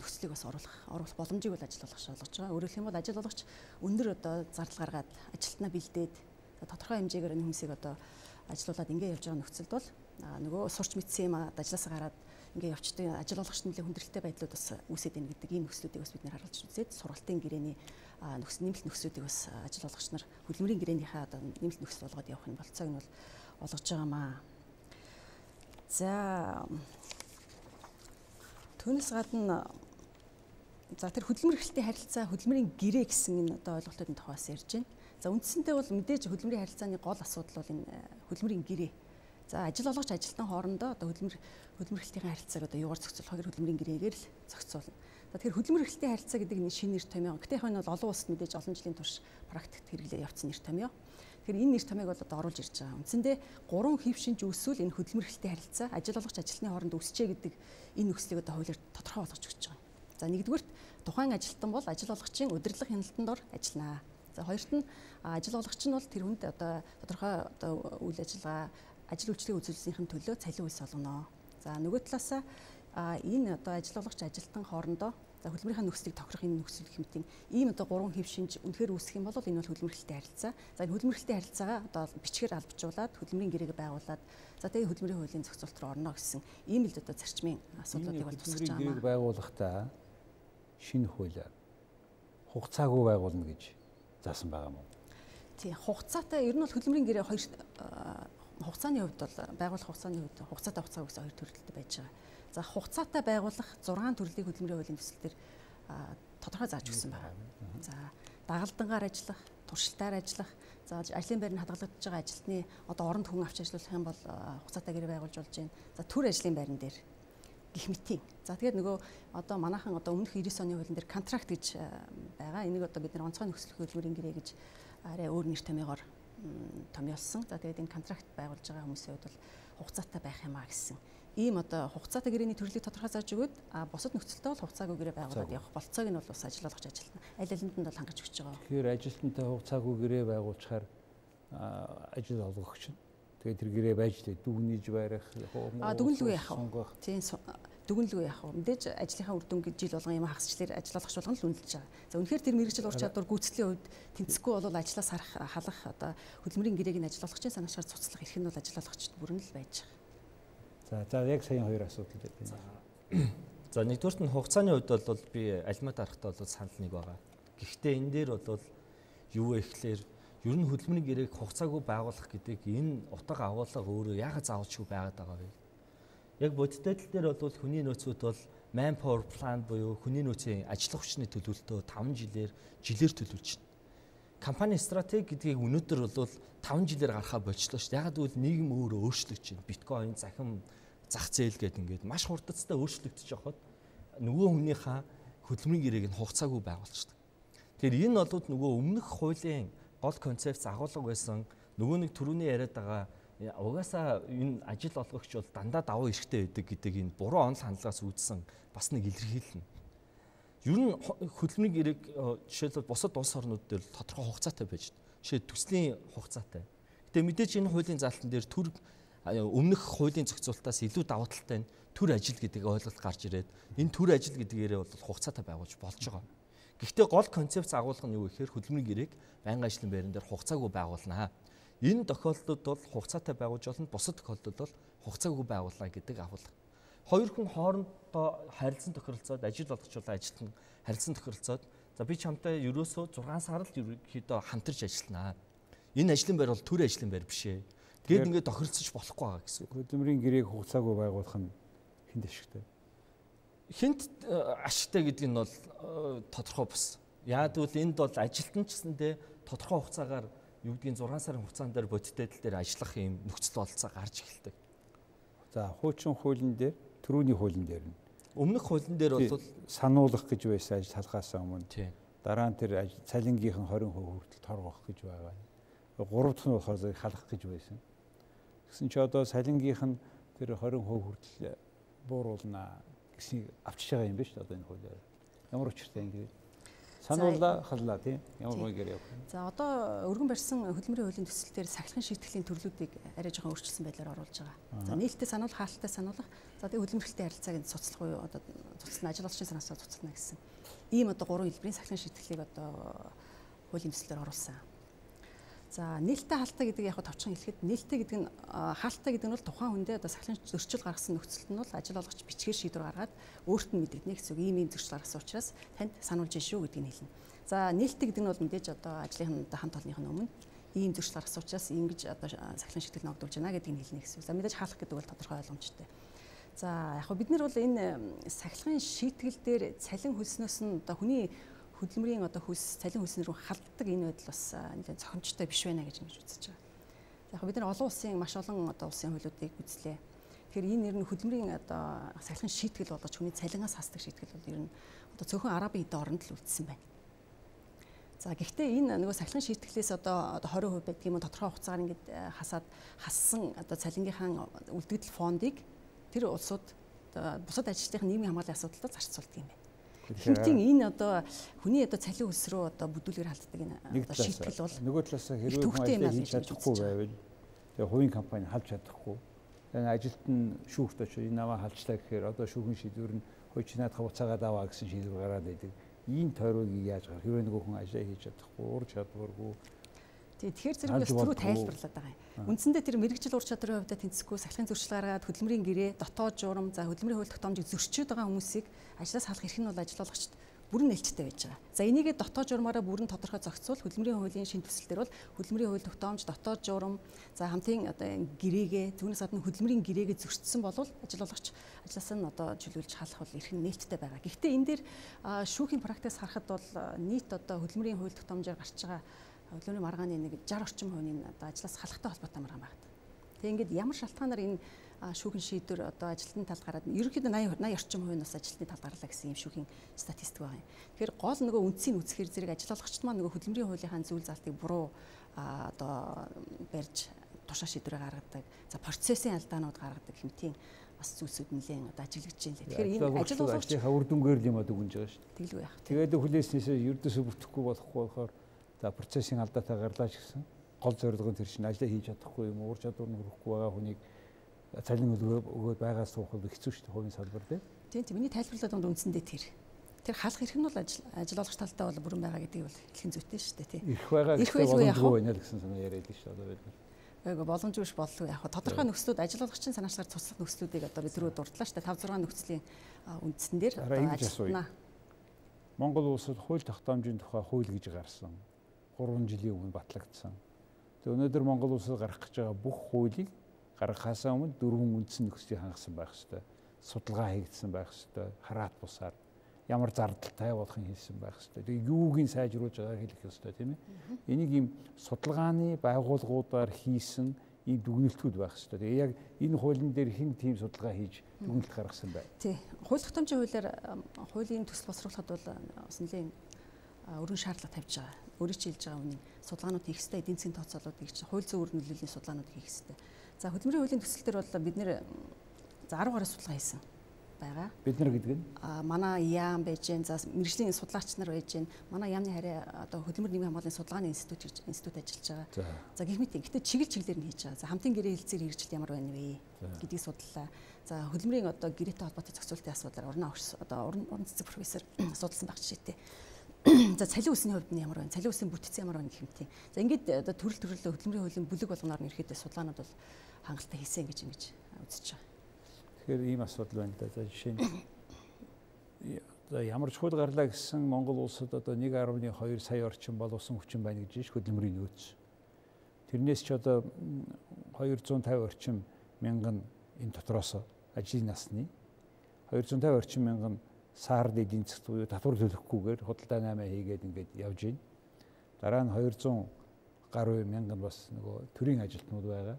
Speaker 3: нөхцөлийг бас оруулах оруулах боломжийг бол ажил олгогч олгож байгаа. Өөрөөр хэлбэл ажил олгогч өндөр одоо зардал гаргаад ажилтнаа бэлдээд тодорхой хэмжээгээр энэ хүмүүсийг одоо ажилуулад ингэ явж байгаа нөхцөлд бол нөгөө сурч мэдсэн юм ажилласаа гараад ингээ явчдаг ажил олгогчны нэлээд хүндрэлтэй байдлууд бас үүсээд байна гэдэг ийм нөхцлүүдийг бас бид нэр харуулж үзээд сургалтын гэрээний нөхцөл нэмэлт нөхцлүүдийг бас ажил олгогч нар хөдөлмөрийн гэрээнийхээ одоо нэмэлт нөхцөл болгоод явах нь болцоог нь бол олгож байгаамаа. За түүнээс гадна за тэр хөдөлмөр эрхлэлтийн харилцаа хөдөлмөрийн гэрээ гэсэн энэ одоо ойлголтуудын тухайс ярьж байна. За үндсэндээ бол мэдээж хөдөлмөрийн харилцааны гол асуудал бол энэ хөдөлмөрийн гэрээ. За ажил олгогч ажилтан хоорондоо одоо хөдөлмөр хөдөлмөр эрхлэлтийн харилцааг одоо юугаар зохицуулах хоёр хөдөлмөрийн гэрээгээр л зохицуулна. Тэгэхээр хөдөлмөр эрхлэлтийн харилцаа гэдэг нь шинэ нэр томьёо. Гэтэ яг нь бол олон улсад мэдээж олон жилийн турш практикт хэрэглээ явцсан нэр томьёо. Тэгэхээр энэ нэр томьёог бол одоо оруулж ирж байгаа. Үндсэндээ гурван хэв шинж үүсвэл энэ хөдөлмөр эрхлэлтийн харилцаа ажил олгогч ажилтны хооронд үүсчээ гэдэг энэ нөхцөлийг одоо хуулиар тодорхой болгож өгч байгаа. За нэгдүгürt тухайн ажилтан бол ажил олгогчийн удирдлага хяналтанд ор ажиллана. За хоёрт нь ажил олгогч нь бол тэр хүнд одоо тодорхой одоо үйл ажиллагаа ажил үйлчлэгийн үзүүлэлтийн төлөө цалин үйлс олгоно. За нөгөө талаасаа энэ одоо ажил олгогч ажилтан хоорондоо за хөдөлмөрийн нөхцөлийг тохирох энэ нөхцөл хэмтийн ийм одоо гурван хэв шинж үнэхээр үүсэх юм бол энэ бол хөдөлмөрлөлтийн харилцаа. За энэ хөдөлмөрлөлтийн харилцаагаа одоо бичгээр албажуулаад хөдөлмөрийн гэрээг байгуулад за тэгээ хөдөлмөрийн хуулийн зохицуулт руу орно гэсэн ийм л одоо зарчмын асуудлуудыг бол тусгаж байгаа юм.
Speaker 1: Гэрээг байгуулахдаа шинэ хуулиар хугацаагүй байгуулна гэж заасан байгаа юм уу?
Speaker 3: Тий, хугацаатай ер нь бол хөдөлмөрийн гэрээ хоёр хугацааны хувьд бол байгуулах хугацааны хувьд хугацаатай хугацаа гэсэн хоёр төрөлтэй байж байгаа. За хугацаатай байгуулах 6 төрлийн хөдөлмөрийн хуулийн төсөл төр тодорхой зааж өгсөн байна. За дагалдангаар ажиллах, туршилтаар ажиллах, за ажлын байранд хадгалагдаж байгаа ажилтны одоо оронд хүн авч ажиллах юм бол хугацаатай гэрээ байгуулж болж байна. За төр ажлын байран дээр гих мэтийн. За тэгээд нөгөө одоо манайхан одоо өмнөх 90 оны хуулийн дээр контракт гэж байгаа. Энийг одоо бид нар онцгой нөхцөл хөдөлмөрийн гэрээ гэж арай өөр нэр томьёогоор томьёолсон. За тэгээд энэ контракт байгуулж байгаа хүмүүсийн хувьд бол хугацаатай байх юмаа гэсэн ийм одоо хугацаатай гэрээний төрлийг тодорхой зааж өгөөд а бусад нөхцөлтэй бол хугацаагүй гэрээ байгуулад явах болцоог нь бол бас ажил олгогч ажилтна аль алинд нь бол хангаж өгч байгаа.
Speaker 1: Тэгэхээр ажилтнтай хугацаагүй гэрээ байгуулчихаар ажил олгогч нь тэгээд тэр гэрээ байж тээ дүгнэж барих
Speaker 3: а дүгнэлгүй яах вэ? Тийм дүгнэлгүй яах вэ? Мэдээж ажлынхаа үр дүн жил болгон юм хагасчлаар ажил олгогч болгон л үнэлж байгаа. За үнэхээр тэр мэрэгжил ур чадвар гүйцэтгэлийн хувьд тэнцэхгүй бол ажлаас харах халах одоо хөдөлмөрийн гэрээг нь ажил олгогчийн санаачаар цуцлах эрх нь бол ажил олгогчд бүрэн л байж байгаа.
Speaker 1: За за яг саяхан хоёр асуудал
Speaker 2: байна. За нэгдүгürt нь хугацааны хувьд бол би альмад арахтаа бол санал нэг байгаа. Гэхдээ энэ дээр бол юу вэ гэхлээр ер нь хөдөлмөрийн гэрээг хугацаагүй байгуулах гэдэг энэ утга агуулга өөрөө яагаад заавалчгүй байгаад байгаа вэ? Яг бодиттой тал дээр бол хүний нөөцүүд бол man power plan буюу хүний нөөцийн ажиллах хүчний төлөвлөлтөө 5 жилээр жилээр төлөвлөж байна. Компани стратеги гэдгийг өнөөдөр бол 5 жилээр гарахаа болчлоо шүү. Ягаад гэвэл нийгэм өөрөө өөрчлөгдөж байна. Биткойн, захим зах зээл гэдэг ингээд маш хурдцтай өөрчлөгдөж явахад нөгөө хүнийхээ хөдөлмөрийн гэрээг нь хугацаагүй байгуулчихдаг. Тэгэхээр энэ болоод нөгөө өмнөх хуулийн гол концепц агуулга байсан нөгөө нэг төрөний яриад байгаа угаасаа энэ ажил олгогч бол дандаа давуу эрэхтэй байдаг гэдэг энэ буруу онол хандлагаас үүдсэн бас нэг илэрхийлнэ. Ер нь хөдөлмөрийн гэрээг жишээлбэл бусад улс орнууд дээр тодорхой хугацаатай байж байна. Жишээ төслийн хугацаатай. Гэтэ мэдээж энэ хуулийн залтан дээр төр өмнөх хуулийн зохицуултаас илүү давуу талтай нь төр ажил гэдэг ойлголт гарч ирээд энэ төр ажил гэдгээрээ бол хугацаатай байгуулж болж байгаа. Гэхдээ гол концепц агуулга нь юу гэхээр хөдөлмөрийн гэрээг байнгын ажлын байран дээр хугацаагүй байгуулнаа. Энэ тохиолдолд бол хугацаатай байгуулж болно, бусад тохиолдолд бол хугацаагүй байгуулна гэдэг агуулга. Хоёр хүн хоорондоо харилцан тохиролцоод ажил болгочулаа ажилтна харилцан тохиролцоод за би чамтай ерөөсөө 6 сар л ерөөхдөө хамтарч ажилланаа. Энэ ажлын байр бол төр ажлын байр биш ээ Гээд ингээд тохиролцож болохгүй байгаа гэсэн.
Speaker 1: Хөдөлмөрийн гэрээг хугацаагүй байгуулах нь хинт ашигтай.
Speaker 2: Хинт э, ашигтай гэдэг нь бол э, тодорхой бас. Яад гэвэл энд бол гэсэндээ тодорхой хугацаагаар юу гэдгийг 6 сарын хугацаан дээр бодиттой дээр ажиллах юм нөхцөл болцоо гарч эхэлдэг.
Speaker 1: За хуучин хуулийн дээр төрөүний хуулийн дээр нь
Speaker 2: өмнөх хуулийн дээр бол
Speaker 1: сануулгах гэж байсан ажил талхаас өмнө дараа нь тэр цалингийнхан 20% хүртэл торгох гэж байгаа. Гурав дахь нь болохоор халах гэж байсан. Гэсэн чи одоо салингийнх нь тэр 20% хүртэл бууруулна гэсэн авчиж байгаа юм байна шүү дээ одоо энэ хуулиар. Ямар учиртай ингэ вэ? Сануулла халлаа тийм ямар маягаар явах.
Speaker 3: За одоо өргөн барьсан хөдөлмөрийн хуулийн төсөл дээр сахилгын шийтгэлийн төрлүүдийг арай жоохон өөрчилсөн байдлаар оруулж байгаа. За нээлттэй сануулах, хаалттай сануулах. За тэгээ хөдөлмөрлөлтийн харилцааг цуцлах буюу одоо цуцлах ажил олчны санаасаа цуцлана гэсэн. Ийм одоо гурван хэлбэрийн сахилгын шийтгэлийг одоо хуулийн төслөөр оруулсан. За нээлттэй хаалттай гэдэг яг товчхон хэлэхэд нээлттэй гэдэг нь хаалттай гэдэг нь бол тухайн хүндээ одоо сахилын зөрчил гаргасан нөхцөлд нь бол ажил олгогч бичгээр шийдвэр гаргаад өөрт нь мэдэгдэнэ гэсэн ийм ийм зөрчил гаргасан учраас танд сануулж шүү гэдгийг хэлнэ. За нээлттэй гэдэг нь бол мэдээж одоо ажлын хамт олонныхын өмнө ийм зөрчил гаргасан учраас ингэж одоо сахилын шийтгэл ногдуулж байна гэдгийг хэлнэ гэсэн. За мэдээж хаалх гэдэг бол тодорхой ойлгомжтой. За яг бид нар бол энэ сахилгын шийтгэл дээр цалин хөлснөөс нь одоо хүний хөдөлмөрийн одоо хөлс цалин хөлснөр рүү халддаг энэ байдал бас нэлээд цохимжтой биш байна гэж ингэж үзэж байгаа. Яг бид нар олон улсын маш олон одоо улсын хуулиудыг үзлээ. Тэгэхээр энэ нэр нь хөдөлмөрийн одоо сахилгын шийтгэл болгож хүний цалингаас хасдаг шийтгэл бол ер нь одоо цөөхөн арабын эдийн оронд л үлдсэн байна. За гэхдээ энэ нөгөө сахилгын шийтгэлээс одоо 20% байдаг юм тодорхой хугацаагаар ингээд хасаад хассан одоо цалингийнхаа үлдэгдэл фондыг тэр улсууд бусад ажилчдын нийгмийн хамгааллын асуудалд зарцуулдаг юм байна. Хэмтийн энэ одоо хүний одоо цалин өс рүү одоо бүдүүлгээр халддаг энэ одоо шийтгэл бол
Speaker 1: нөгөө талаас хэрвээ хүн ажил хийж чадахгүй байвал тэгээ хувийн компани халж чадахгүй. Тэгээ ажилт нь шүүхт очиж энэ аваа халжлаа гэхээр одоо шүүхэн шийдвэр нь хой чи наад хавцаагаа даваа гэсэн шийдвэр гараад байдаг. Ийм тойрог яаж гарах хэрвээ нөгөө хүн ажлаа хийж чадахгүй, ур чадваргүй
Speaker 3: Тэгэхээр зэрэг бас түрүү тайлбарлаад байгаа юм. Үндсэндээ тэр мэрэгжил ур чадрын хувьд тэнцэхгүй сахилгын зөрчил гаргаад хөдөлмөрийн гэрээ, дотоод журам, за хөдөлмөрийн хууль тогтоомжийг зөрчиж байгаа хүмүүсийг ажлаас халах эрх нь бол ажиллуулагчд бүрэн нээлттэй байж байгаа. За энийгээ дотоод журмаараа бүрэн тодорхой зохицуул хөдөлмөрийн хуулийн шинэ төсөл дээр бол хөдөлмөрийн хууль тогтоомж дотоод журам за хамтын одоо гэрээгээ түүнээс гадна хөдөлмөрийн гэрээгээ зөрчсөн болвол ажиллуулагч ажлаас нь одоо чөлөөлж халах бол эрх нь нээлттэй байгаа. Гэхдээ энэ дээр шүүхийн практикс харахад бол нийт одоо хөдөлмөрийн хууль тогтоомжоор гарч байгаа хөдөлмөрийн маргааны нэг 60 орчим хувийн одоо ажлаас халахтай холбоотой маргаан багт. Тэгээ ингээд ямар шалтгаанаар энэ шүүхэн шийдвэр одоо ажилтны талд гараад ерөнхийдөө 80 80 орчим хувь нь бас ажилтны талд гарлаа гэсэн юм шүүхийн статистик байгаа юм. Тэгэхээр гол нөгөө үндсийг үзэхээр зэрэг ажиллагчд маань нөгөө хөдөлмөрийн хуулийнхаа зүйл залтыг буруу одоо барьж тушаа шийдвэрээ гаргадаг. За процессын алдаанууд гаргадаг хэмтийн бас зүйлсүүд нэлээд одоо ажиглагдж байна. Тэгэхээр энэ ажил болгогчийн
Speaker 1: хавар дүнгээр л юм а дүгнж байгаа шүү дээ.
Speaker 3: Тэглүү яах.
Speaker 1: Тэгээд хүлээснээсээ ердөөсөө бүтэхгүй болохгүй болохоор За процессын алдаатай гарлаач гэсэн гол зорилго нь тэр чинь ажиллаа хийж чадахгүй юм уур чадвар нь хүрэхгүй байгаа хүнийг цалин өгөөд байгаа суухад хэцүү шүү дээ хувийн салбар дээр.
Speaker 3: Тийм тийм миний тайлбарлаад байгаа үндсэндээ тэр. Тэр халах эрх нь бол ажил ажиллагч талтай бол бүрэн байгаа гэдгийг бол хэлхэн зүйтэй шүү дээ тийм.
Speaker 1: Ирэх байгаа гэхдээ боломжгүй байна л гэсэн санаа яриад л шүү дээ одоо бид.
Speaker 3: Айгу боломжгүй ш боллоо яг тодорхой нөхцлүүд ажиллагчийн санаачлаар цуцлах нөхцлүүдийг одоо бид рүү дурдлаа шүү дээ 5 6 нөхцөлийн үндсэн дээр
Speaker 1: одоо ажиллана. Монгол улсад хууль тогтоомжийн тухай хууль гэж гарсан. 3 жилийн өмнө батлагдсан. Тэгээ өнөөдөр Монгол улсад гарах гэж байгаа бүх хуулийг гаргахаас өмнө дөрвөн үндсэн нөхцөлийг хангасан байх ёстой. Судалгаа хийгдсэн байх ёстой. Хараат бусаар ямар зардал тайвуулахын хийсэн байх ёстой. Тэгээ юугийн сайжруулж байгааг хэлэх ёстой тийм ээ. Энийг ийм судалгааны байгууллагуудаар хийсэн ийм дүгнэлтүүд байх ёстой. Тэгээ яг энэ хуулийн дээр хэн тийм судалгаа хийж дүгнэлт гаргасан бай.
Speaker 3: Тий. Хууль тогтоомжийн хуулиар хуулийн төсөл босруулахад бол бас нэлээд өргөн шаардлага тавьж байгаа өөрөө ч хэлж байгаа үнийн судалгаанууд хийх хэрэгтэй эдийн засгийн тооцоолууд хийх чинь хууль зүйн үр нөлөөлийн судалгаанууд хийх хэрэгтэй. За хөдөлмөрийн хуулийн төсөл төр бол бид нэр за 10 гаруй судалгаа хийсэн байгаа.
Speaker 1: Бид нар гэдэг нь
Speaker 3: а манай яам байж гэн за мэрэгжлийн судлаач нар байж гэн манай яамны харьяа одоо хөдөлмөр нийгмийн хамгааллын судалгааны институт гэж институт ажиллаж байгаа. За гэх мэт гэхдээ чиглэл чиглэлээр нь хийж байгаа. За хамтын гэрээ хэлцээр хэрэгжилт ямар байна вэ гэдгийг судлаа. За хөдөлмөрийн одоо гэрээтэй холбоотой зохицуултын асуудлаар орно одоо уран цэцэг профессор [coughs] судалсан багч шийтэй. [coughs] За цалин үсний хувьд нь ямар байна? Цалин үсийн бүтцийн ямар байна гэх мэт. За ингээд одоо төрөл төрлөө хөдөлмөрийн хуулийн бүлэг болгоноор нь ирэхэд судалгаанууд бол хангалттай хийсэн гэж ингэж үзэж байгаа.
Speaker 1: Тэгэхээр ийм асуудал байна да. За жишээ нь за ямар ч хууль гарлаа гэсэн Монгол улсад одоо 1.2 сая орчим боловсон хүчин байна гэж хөдөлмөрийн нөөц. Тэрнээс ч одоо 250 орчим мянган энэ дотроос ажлын насны 250 орчим мянган саард эдийн засгт буюу татвар төлөхгүйгээр худалдаа 8 хийгээд ингээд явж байна. Дараа нь 200 гаруй мянган бас нөгөө төрийн ажилтнууд байгаа.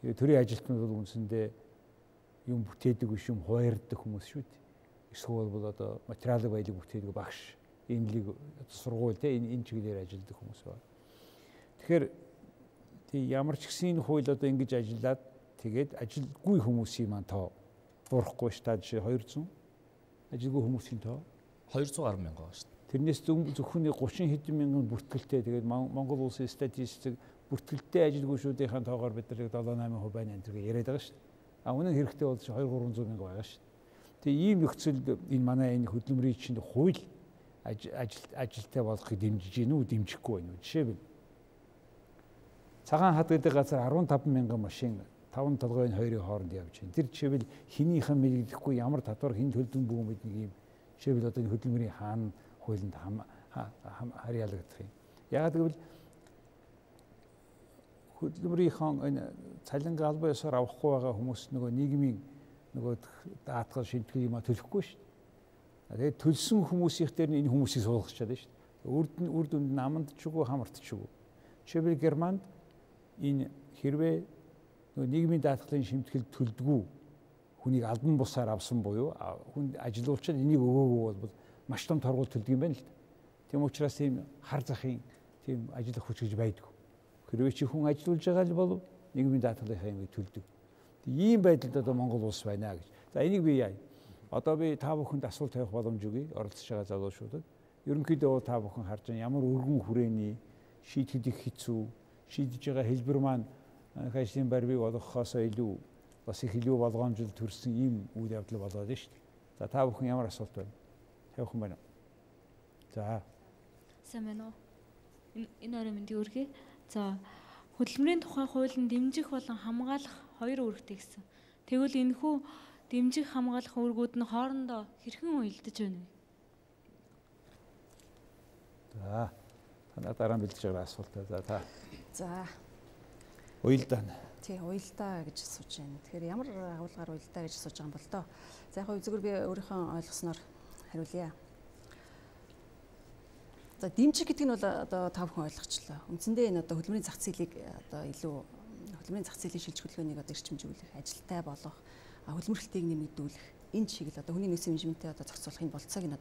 Speaker 1: Тэгээ төрийн ажилтнууд бол үндсэндээ юм бүтээдэг биш юм хуурддаг хүмүүс шүү дээ. Эсвэл бол одоо материалын баялаг бүтээдэг багш, имлэг сургууль те энэ чиглэлээр ажилладаг хүмүүс байна. Тэгэхээр ямар ч гэсэн энэ хууль одоо ингэж ажиллаад тэгээд ажилгүй хүмүүсийн маань тоо буурахгүй ш та жишээ 200 ажилгүй хүмүүсийн тоо
Speaker 2: 200 гаруй мянга байна шүү дээ.
Speaker 1: Тэрнээс зөвхөн 30 хэдэн мянган бүртгэлтэй тэгээд Монгол улсын статистик бүртгэлтэй ажилгүйчүүдийн тоогоор бид нар 7 8% байна энэ яриад байгаа шүү дээ. А үнэн хэрэгтэй бол 2 300 мянга байгаа шүү дээ. Тэгээ ийм нөхцөлд энэ манай энэ хөдөлмөрийн чинь хууль ажил ажилтай болохыг дэмжиж гин үү дэмжихгүй байна уу жишээлбэл цагаан хад гэдэг газар 15 мянган машин 5 толгойн хоёрын хооронд явж байна. Тэр жишээлбэл хинийхэн мэддэхгүй ямар татвар хин төлдөн бүү мэд нэг юм жишээлбэл одоо энэ хөдөлмөрийн хаана хуулинд харьяалагдах юм. Яагаад гэвэл хөдөлмөрийнхэн энэ цалингаа албан ёсоор авахгүй байгаа хүмүүс нөгөө нийгмийн нөгөө даатгал шийтгэл юм а төлөхгүй шүү дээ. Тэгээд төлсөн хүмүүсийнх дээр энэ хүмүүсийг суулгах чадсан шүү дээ. Үрд нь үрд үнд наманд ч үгүй хамарт ч үгүй. Жишээлбэл Германд энэ хэрвээ нөгөө нийгмийн даатгалын шимтгэл төлдгүү хүнийг албан бусаар авсан буюу хүн ажилуулчид энийг өгөөгүй бол маш том торгуул төлдөг юм байна л да. Тийм учраас тийм хар захын тийм ажиллах хүч гэж байдгүй. Хэрвээ чи хүн ажилуулж байгаа л бол нийгмийн даатгалынхаа юм төлдөг. Ийм байдалд одоо Монгол улс байна гэж. За энийг би яа. Одоо би та бүхэнд асуулт тавих боломж өгье оролцож байгаа залуучуудад. Ерөнхийдөө та бүхэн харж байгаа ямар өргөн хүрээний шийдэхэд их хэцүү шийдэж байгаа хэлбэр маань ажлын барьбыг олгохоос илүү бас их илүү болгоомжл төрсэн ийм үйл явдал болоод байна шүү дээ. За та бүхэн ямар асуулт байна? Тавихан байна уу? За.
Speaker 4: Уу? Энэ орой мэндийг өргөе. За хөдөлмөрийн тухай хуулийн дэмжих болон хамгаалах хоёр үүрэгтэй гэсэн. Тэгвэл энэхүү дэмжих хамгаалах үүргүүд нь хоорондоо хэрхэн уялдаж байна вэ?
Speaker 1: За. Танаа дараа нь бэлдэж байгаа асуултаа. За та.
Speaker 3: За.
Speaker 1: Уялдаа.
Speaker 3: Тий, уялдаа гэж асууж байна. Тэгэхээр ямар агуулгаар уялдаа гэж асууж байгаа юм бол доо. За яг зөвхөн би өөрийнхөө ойлгосноор хариулъя. За дэмжих гэдэг нь бол одоо та бүхэн ойлгочлоо. Үндсэндээ энэ одоо хөдөлмөрийн зах зээлийг одоо илүү хөдөлмөрийн зах зээлийн шилж хөдөлгөөнийг одоо эрчимжүүлэх, ажилтай болгох, хөдөлмөрлөлтийг нэмэгдүүлэх энэ чиглэл одоо хүний нөөцийн менежментээ одоо зохицуулахын болцоог энэ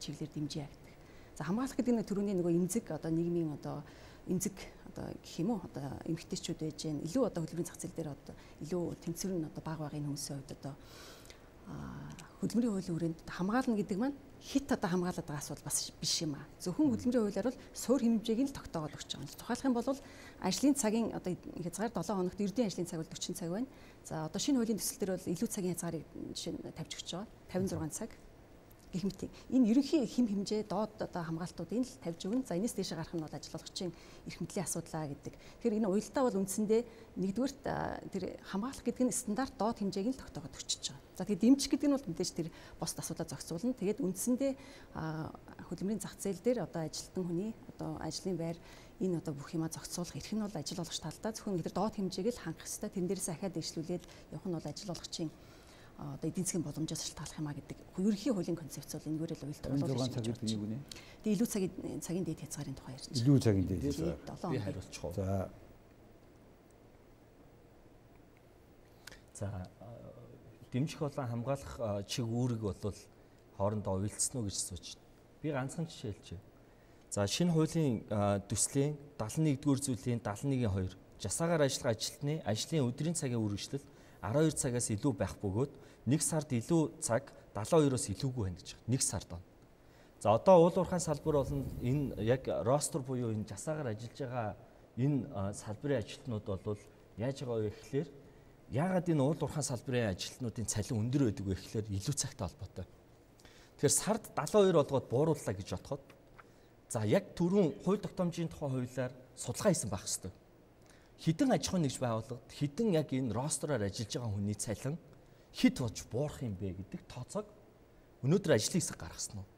Speaker 3: чиглэлээр дэмжиж ягдаг. За хамгаалах гэдэг нь төрөний нөгөө эмзэг одоо нийгмийн одоо эмзэг одоо гэх юм уу одоо эмгтээчүүд байж гэн илүү одоо хөдөлмөрийн зах зээл дээр одоо илүү тэнцвэр нь одоо бага багын хүмүүсийн хувьд одоо хөдөлмөрийн хуулийн хүрээнд хамгаална гэдэг маань хит одоо хамгаалаад байгаа асуудал бас биш юм аа. Зөвхөн хөдөлмөрийн хуулиар бол суур хэмжээг нь л тогтоогоод өгч байгаа юм. Тухайлах юм бол ажлын цагийн одоо хязгаар 7 хоногт эрдийн ажлын цаг бол 40 цаг байна. За одоо шинэ хуулийн төсөл дээр бол илүү цагийн хязгаарыг жишээ нь тавьж өгч байгаа. 56 цаг гэх мэт энэ ерөнхий хэм хэмжээ доод одоо хамгаалтуудыг л тавьж өгнө. За энэс дэше гарах нь бол ажилгүйчийн эрх мэдлийн асуудлаа гэдэг. Тэгэхээр энэ уялдаа бол үндсэндээ нэгдүгürt тэр хамгаалах гэдэг нь стандарт доод хэмжээг нь тогтоогод өчөж байгаа. За тэгээд дэмжих гэдэг нь бол мэдээж тэр бос асуудлаа зохицуулна. Тэгээд үндсэндээ хөдөлмөрийн зах зээл дээр одоо ажилтан хүний одоо ажлын байр энэ одоо бүх юма зохицуулах эрх нь бол ажил олгогч талдаа зөвхөн тэр доод хэмжээг л хангах хэрэгтэй. Тэн дээрээс ахаад дэвшлүүлээд явах нь бол ажил олгогчийн одоо эдийн засгийн боломжоос шалтгаалах юмаа гэдэг ерөнхий хуулийн концепц бол энэгээр л уйлдаг
Speaker 1: болов уу цаг гэдэг нэг үнэ.
Speaker 3: Тэгээ илүү цагийн цагийн дээд хязгаарын тухай ярьж
Speaker 1: байна. Илүү цагийн дээд
Speaker 2: хязгаар. Би хариулчих уу. За. За дэмжих болон хамгаалах чиг үүрэг бол хоорондоо уялдсан уу гэж асууж байна. Би ганцхан жишээ хэлчихье. За шинэ хуулийн төслийн 71-р зүйлийн 71-ийн 2 жасаагаар ажиллах ажилтны ажлын өдрийн цагийн үргэлжлэл 12 цагаас илүү байх бөгөөд нэг сард илүү цаг 72-оос илүүгүй байна гэж байна. Нэг сард он. За одоо уул уурхайн салбар бол энэ яг ростер буюу энэ жасаагаар ажиллаж байгаа энэ салбарын ажилтнууд бол яаж байгаа вэ гэхлээр яагаад энэ уул уурхайн салбарын ажилтнуудын цалин өндөр байдаг вэ гэхлээр илүү цагтай холбоотой. Тэгэхээр сард 72 болгоод буурууллаа гэж бодоход за яг түрүүн хууль тогтоомжийн тухай хуулиар судалгаа хийсэн байх хэрэгтэй хідэн аж ахуйн нэгж байгууллагад хідэн яг энэ ростероор ажиллаж байгаа хүний цалин хэд болж буурах юм бэ гэдэг тооцоог өнөөдөр ажлын хэсэг гаргасан нь.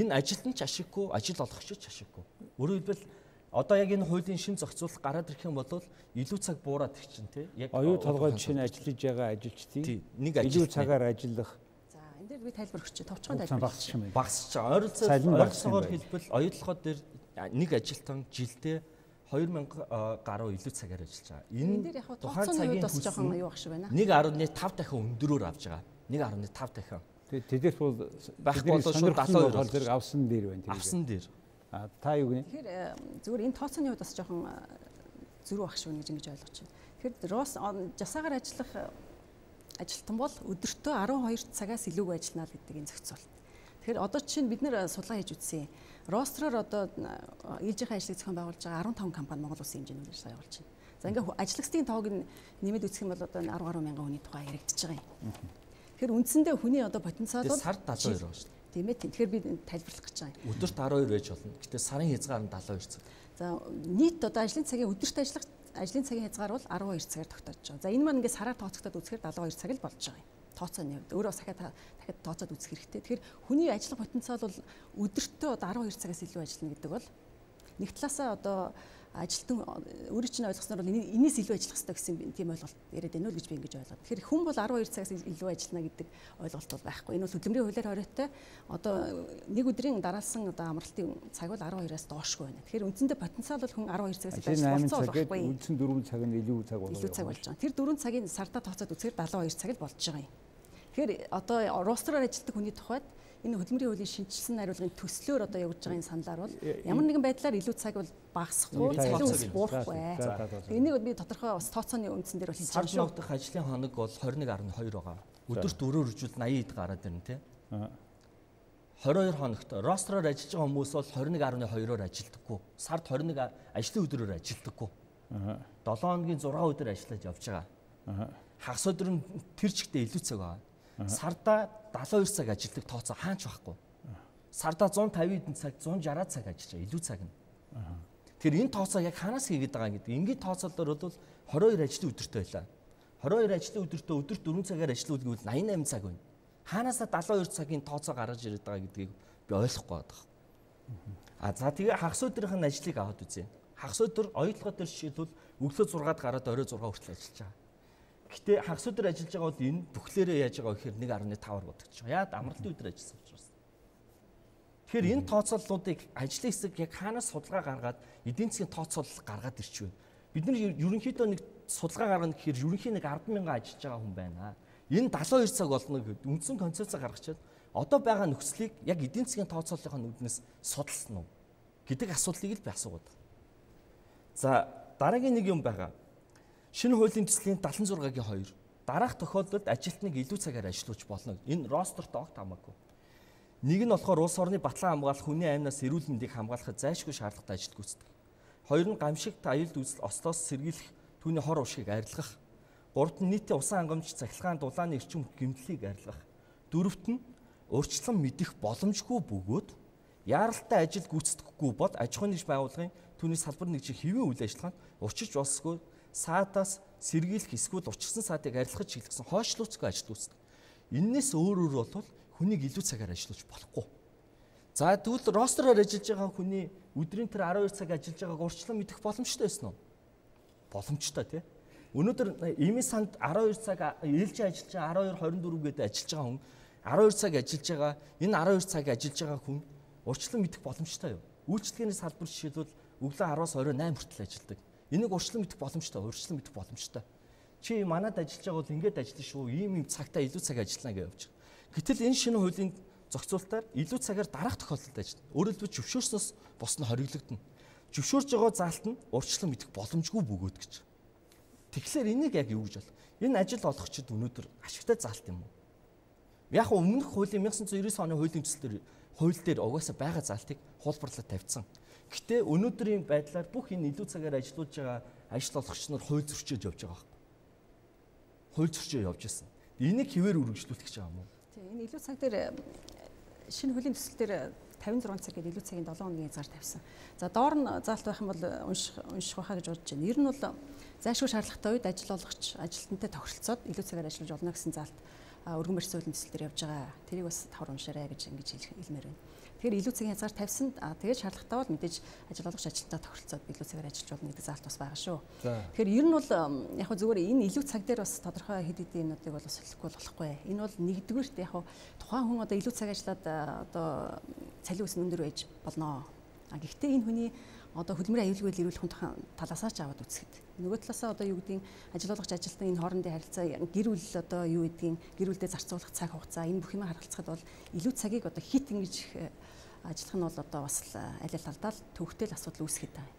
Speaker 2: Энэ ажилтан ч ашиггүй, ажил олгогч ч ашиггүй. Өөрөөр хэлбэл одоо яг энэ хуулийн шин зохицуулалт гараад ирэх юм бол илүү цаг буураад их чинь тий.
Speaker 1: Яг оюу толгойд шинэ ажиллаж байгаа ажилчдын нэг илүү цагаар ажиллах
Speaker 3: За энэ дээр би тайлбар өгч товчхон тайлбар
Speaker 2: багасч юм. Багасч. Ойролцоо ойролцоогоор хэлбэл оюутлогоо дээр нэг ажилтан жилдээ 2000 гаруй илүү цагаар ажиллаж байгаа.
Speaker 3: Энэ тухайн цагийн бас жоохон юу багш байна.
Speaker 2: 1.5 дахин өндөрөөр авж байгаа. 1.5 дахин.
Speaker 1: Тэгээд тэдэрт бол
Speaker 2: байхгүй бол шууд 72
Speaker 1: бол зэрэг авсан дээр байна.
Speaker 2: Авсан дээр.
Speaker 1: А та юу гэнэ?
Speaker 3: Тэгэхээр э, зүгээр энэ тооцооны хувьд бас жоохон зөрүү багш байна гэж ингэж ойлгож байна. Тэгэхээр рос жасаагаар ажиллах ажилтан бол өдөртөө 12 цагаас илүүгүй ажиллана гэдэг энэ зохицуулт. Тэгэхээр одоо чинь бид нэр судалгаа хийж үзсэн. Ростроор одоо ээлжийнхээ ажлыг зохион байгуулж байгаа 15 компани Монгол улсын хэмжээнд ажиллаж явуулж байна. За ингээ ажлагчдын тоог нь нэмэд үзэх юм бол одоо 10 гаруй мянган хүний тухай яригдчихэж байгаа юм. Тэгэхээр үндсэндээ хүний одоо потенциал бол
Speaker 2: сард 72 байгаа шүү дээ.
Speaker 3: Тийм ээ. Тэгэхээр би тайлбарлах гэж байгаа юм.
Speaker 2: Өдөрт 12 байж болно. Гэтэ сарын хязгаар нь 72 цаг.
Speaker 3: За нийт одоо ажлын цагийн өдөрт ажиллах ажлын цагийн хязгаар бол 12 цагаар тогтоож байгаа. За энэ маань ингээд сараар тооцогдоод үзэхээр 72 цаг л болж байгаа юм. Тооцооны хувьд өөрөө дахиад дахиад тооцоод үзэх хэрэгтэй. Тэгэхээр хүний ажиллах потенциал бол өдөртөө одоо 12 цагаас илүү ажиллана гэдэг бол нэг талаасаа одоо ажилтан өөрийн чинь ойлгосноор бол энэс илүү ажиллах хэрэгтэй гэсэн тийм ойлголт яриад байна уу гэж би ингэж ойлгоод. Тэгэхээр хүн бол 12 цагаас илүү ажиллана гэдэг ойлголт бол байхгүй. Энэ бол хөдөлмөрийн хуулиар хориотой одоо нэг өдрийн дараалсан одоо амралтын цаг бол 12-аас доошгүй байна. Тэгэхээр үндсэндээ потенциал бол хүн 12 цагаас илүү
Speaker 1: ажиллах болцоо үндсэн 4 цаг нь илүү цаг
Speaker 3: болоо. Илүү цаг болж байгаа. Тэр 4 цагийн сартаа тооцоод үзэхээр 72 цаг л болж байгаа юм. Тэгэхээр одоо ростроор ажилладаг хүний тухайд энэ хөдөлмөрийн хуулийн шинжилсэн хариулгын төслөөр одоо явж байгаа энэ саналаар бол ямар нэгэн байдлаар илүү цаг бол багасахгүй илүү буурахгүй. Энийг би тодорхой бас тооцооны үндсэн дээр бол
Speaker 2: хийж байгаа шүү. Сар ажлын хоног бол 21.2 байгаа. Өдөрт өрөөр үржүүл 80 ид гараад ирнэ тий. 22 хоногт ростроор ажиллаж байгаа хүмүүс бол 21.2-оор ажилдаггүй. Сард 21 ажлын өдрөөр ажилдаггүй. 7 хоногийн 6 өдөр ажиллаж явж байгаа. Хагас өдөр нь тэр чигтээ илүү цаг байгаа Сарда 72 цаг ажилладаг тооцоо хаач байхгүй. Сарда 150 цаг, 160 цаг ажиллаж байгаа. Илүү цаг нь. Тэгэхээр энэ тооцоо яг хаанаас хийгээд байгаа гэдэг. Ингээд тооцоолоор бол 22 ажлын өдөртөө байлаа. 22 ажлын өдөртөө өдөрт 4 цагаар ажиллах гэвэл 88 цаг байна. Хаанаасаа 72 цагийн тооцоо гаргаж ирээд байгаа гэдгийг би ойлгохгүй байна. А за тэгээ хагас өдрийнх нь ажлыг аваад үзье. Хагас өдөр оюутлогоо дээр жишээлбэл өглөө 6-ад гараад орой 6 хүртэл ажиллаж байгаа. Гэтэ хагас өдөр ажиллаж байгаа бол энэ бүхлээрээ яаж байгаа гэхээр 1.5-аар бодогдож байгаа. Яад амралтын өдөр ажилласан учраас. Тэгэхээр энэ тооцооллуудыг ажлын хэсэг яг хаанаас судалгаа гаргаад эдийн засгийн тооцоолол гаргаад ирчихвэ. Бид нар ерөнхийдөө нэг судалгаа гаргана гэхээр ерөнхийн нэг 10 мянган ажиллаж байгаа хүн байна. Энэ 72 цаг болно гэхэд үндсэн концепц гаргачаад одоо байгаа нөхцөлийг яг эдийн засгийн тооцооллын нүднээс судалсан уу гэдэг асуудлыг л би асуугаад. За дараагийн нэг юм байгаа. Шинэ хуулийн төслийн 76-гийн 2 дараах тохиолдолд ажилтныг илүү цагаар ажилуулж болно. Энэ ростерт огт хамаагүй. Нэг нь болохоор улс орны батлан хамгаалах хүний аймнаас эрүүл мэндийг хамгаалахад зайлшгүй шаардлагатай ажил гүйцэтгэх. Хоёр нь гамшигт аюулт үзэл ослоос сэргийлэх түүний хор уршиг арилгах. Гуравт нь нийтийн усан хангамж цахилгаан дулааны эрчим гэмтлийг арилгах. Дөрөвт нь урьдчилан мэдэх боломжгүй бөгөөд яаралтай ажил гүйцэтгэхгүй бод аж ахуйн нэгж байгууллагын түүний салбар нэгжийн хэвийн үйл ажиллагаанд учирч болсгүй саадаас сэргийлэх эсвэл учирсан саадыг арилгаж чиглэсэн хойшлууцгүй ажил үүсдэг. Иннээс өөр өөр бол хүнийг илүү цагаар ажиллуулж болохгүй. За тэгвэл ростероор ажиллаж байгаа хүний өдрийн тэр 12 цаг ажиллаж байгааг урьдчилан мэдэх боломжтой байсан уу? Боломжтой тий. Өнөөдөр эми санд 12 цаг ээлжийн ажиллаж байгаа 12 24 гэдэг ажиллаж байгаа хүн 12 цаг ажиллаж байгаа энэ 12 цаг ажиллаж байгаа хүн урьдчилан мэдэх боломжтой юу? Үйлчлэгээний салбар жишээлбэл өглөө 10-аас орой 8 хүртэл ажилладаг. Энийг урьдчилан мэдэх боломжтой, урьдчилан мэдэх боломжтой. Чи манад ажиллаж байгаа бол ингэж ажиллана шүү. Ийм ийм цагтаа илүү цаг ажиллана гэж явж байгаа. Гэтэл энэ шинэ хуулийн зохицуултаар илүү цагаар дараах тохиолдолд ажиллана. Өөрөөр хэлбэл зөвшөөрснөөс бос нь хориглогдно. Зөвшөөрж байгаа заалт нь урьдчилан мэдэх боломжгүй бөгөөд гэж. Тэгэхээр энийг яг юу гэж бол? Энэ ажил олгогчид өнөөдөр ашигтай заалт юм уу? Яг өмнөх хуулийн 1999 оны хуулийн төсөл дээр хууль дээр угаасаа байгаа заалтыг хуулбарлаад тавьсан. Гэтэ өнөөдрийн байдлаар бүх энэ илүү цагаар ажиллаж байгаа ажил олгогч нар хууль зөрчиж явж байгаа байхгүй. Хууль зөрчиж явж байсан. Энийг хിവэр үргэлжлүүлэх гэж байгаа юм уу?
Speaker 3: Тийм энэ илүү цаг дээр шинэ хуулийн төсөл дээр 56 цаг гэдэг илүү цагийн 7 хоногийн зар тавьсан. За доор нь заалт байх юм бол унших унших байхаа гэж бодож байна. Ер нь бол зайлшгүй шаардлагатай үед ажил олгогч ажилтнтай тохиролцоод илүү цагаар ажиллаж болно гэсэн заалт өргөн барьсан хуулийн төсөл дээр явж байгаа. Тэрийг бас тавар уншаарай гэж ингэж хэлмээр байна. Тэгэхээр илүү цагийн хязгаар тавьсан. Тэгээд шаардлагатай бол мэдээж ажил олгогч ажилтнаа тохиролцоод илүү цагаар ажиллаж болно гэдэг заалт бас байгаа шүү. Тэгэхээр ер нь бол яг хөө зүгээр энэ илүү цаг дээр бас тодорхой хэд хэдийн юмнуудыг бол солихгүй болохгүй. Энэ бол нэгдүгээрт яг хөө тухайн хүн одоо илүү цаг ажиллаад одоо цалин өс өндөр байж болно. А гэхдээ энэ хүний одоо хөдөлмөрийн аюулгүй ирүүлэх хүн талаасаа ч аваад үзэхэд нөгөө талаасаа одоо юу гэдгийг ажил олгогч ажилтны энэ хоорондын харилцаа гэр бүл одоо юу гэдгийг гэр бүлдээ зарцуулах цаг хугацаа энэ бүх юм харгалцахад бол илүү цагийг одоо хит ингэж ажиллах нь бол одоо бас аль аль талдаа төвхтэй л асуудал үүсгээд байна.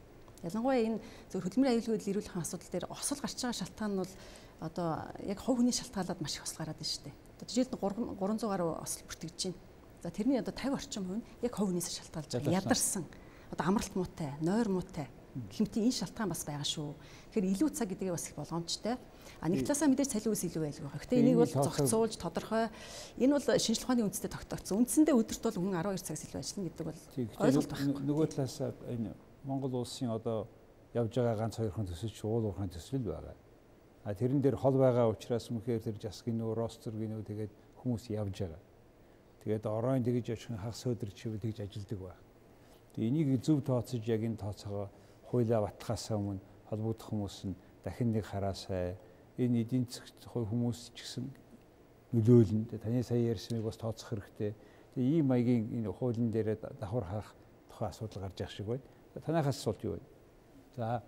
Speaker 3: Ялангуяа энэ зөв хөдөлмөрийн аюулгүй ирүүлэх асуудал дээр осол гарч байгаа шалтгаан нь бол одоо яг хувь хүний шалтгаалаад маш их осол гараад байна шүү дээ. Одоо жишээлбэл 300 гаруй осол бүртгэж байна. За тэрний одоо 50 орчим хувь нь яг хувь хүнээс шалтгаалж байгаа. Ядарсан. Одоо амралт муутай, нойр муутай гэмтийн энэ шалтгаан бас байгаа шүү. Тэгэхээр илүү цаг гэдгээ бас их болгоомжтой. А нэг талаасаа мэдээж цалин үс илүү байлгүй байна. Гэтэ энийг бол зохицуулж тодорхой энэ бол шинжлэх ухааны үндэстэй тогтоогдсон. Үндсэндээ өдөрт бол хүн 12 цагаас илүү ажиллана гэдэг бол ойлголт байна.
Speaker 1: Нөгөө талаасаа энэ Монгол улсын одоо явж байгаа ганц хоёр хон төсөл ч уул уурхайн төсөл байгаа. А тэрэн дээр хол байгаа учраас мөнхээр тэр жас гинөө ростер гинөө тэгээд хүмүүс явж байгаа. Тэгээд оройн тэгж очих хагас өдөр чив тэгж ажилдаг баг. Тэгээ энийг зөв тооцож яг энэ тооцоогоо хуулиа батлахаас өмнө холбогдох хүмүүс нь дахин нэг хараасай энэ эдийн засгт хүмүүс ч гэсэн нөлөөлнө. Таны сая ярьсныг бас тооцох хэрэгтэй. Тэгээ ийм маягийн энэ хуулийн дээр давхар хаах тухай асуудал гарч явах шиг байна. Танайхаас асуулт юу вэ?
Speaker 5: За.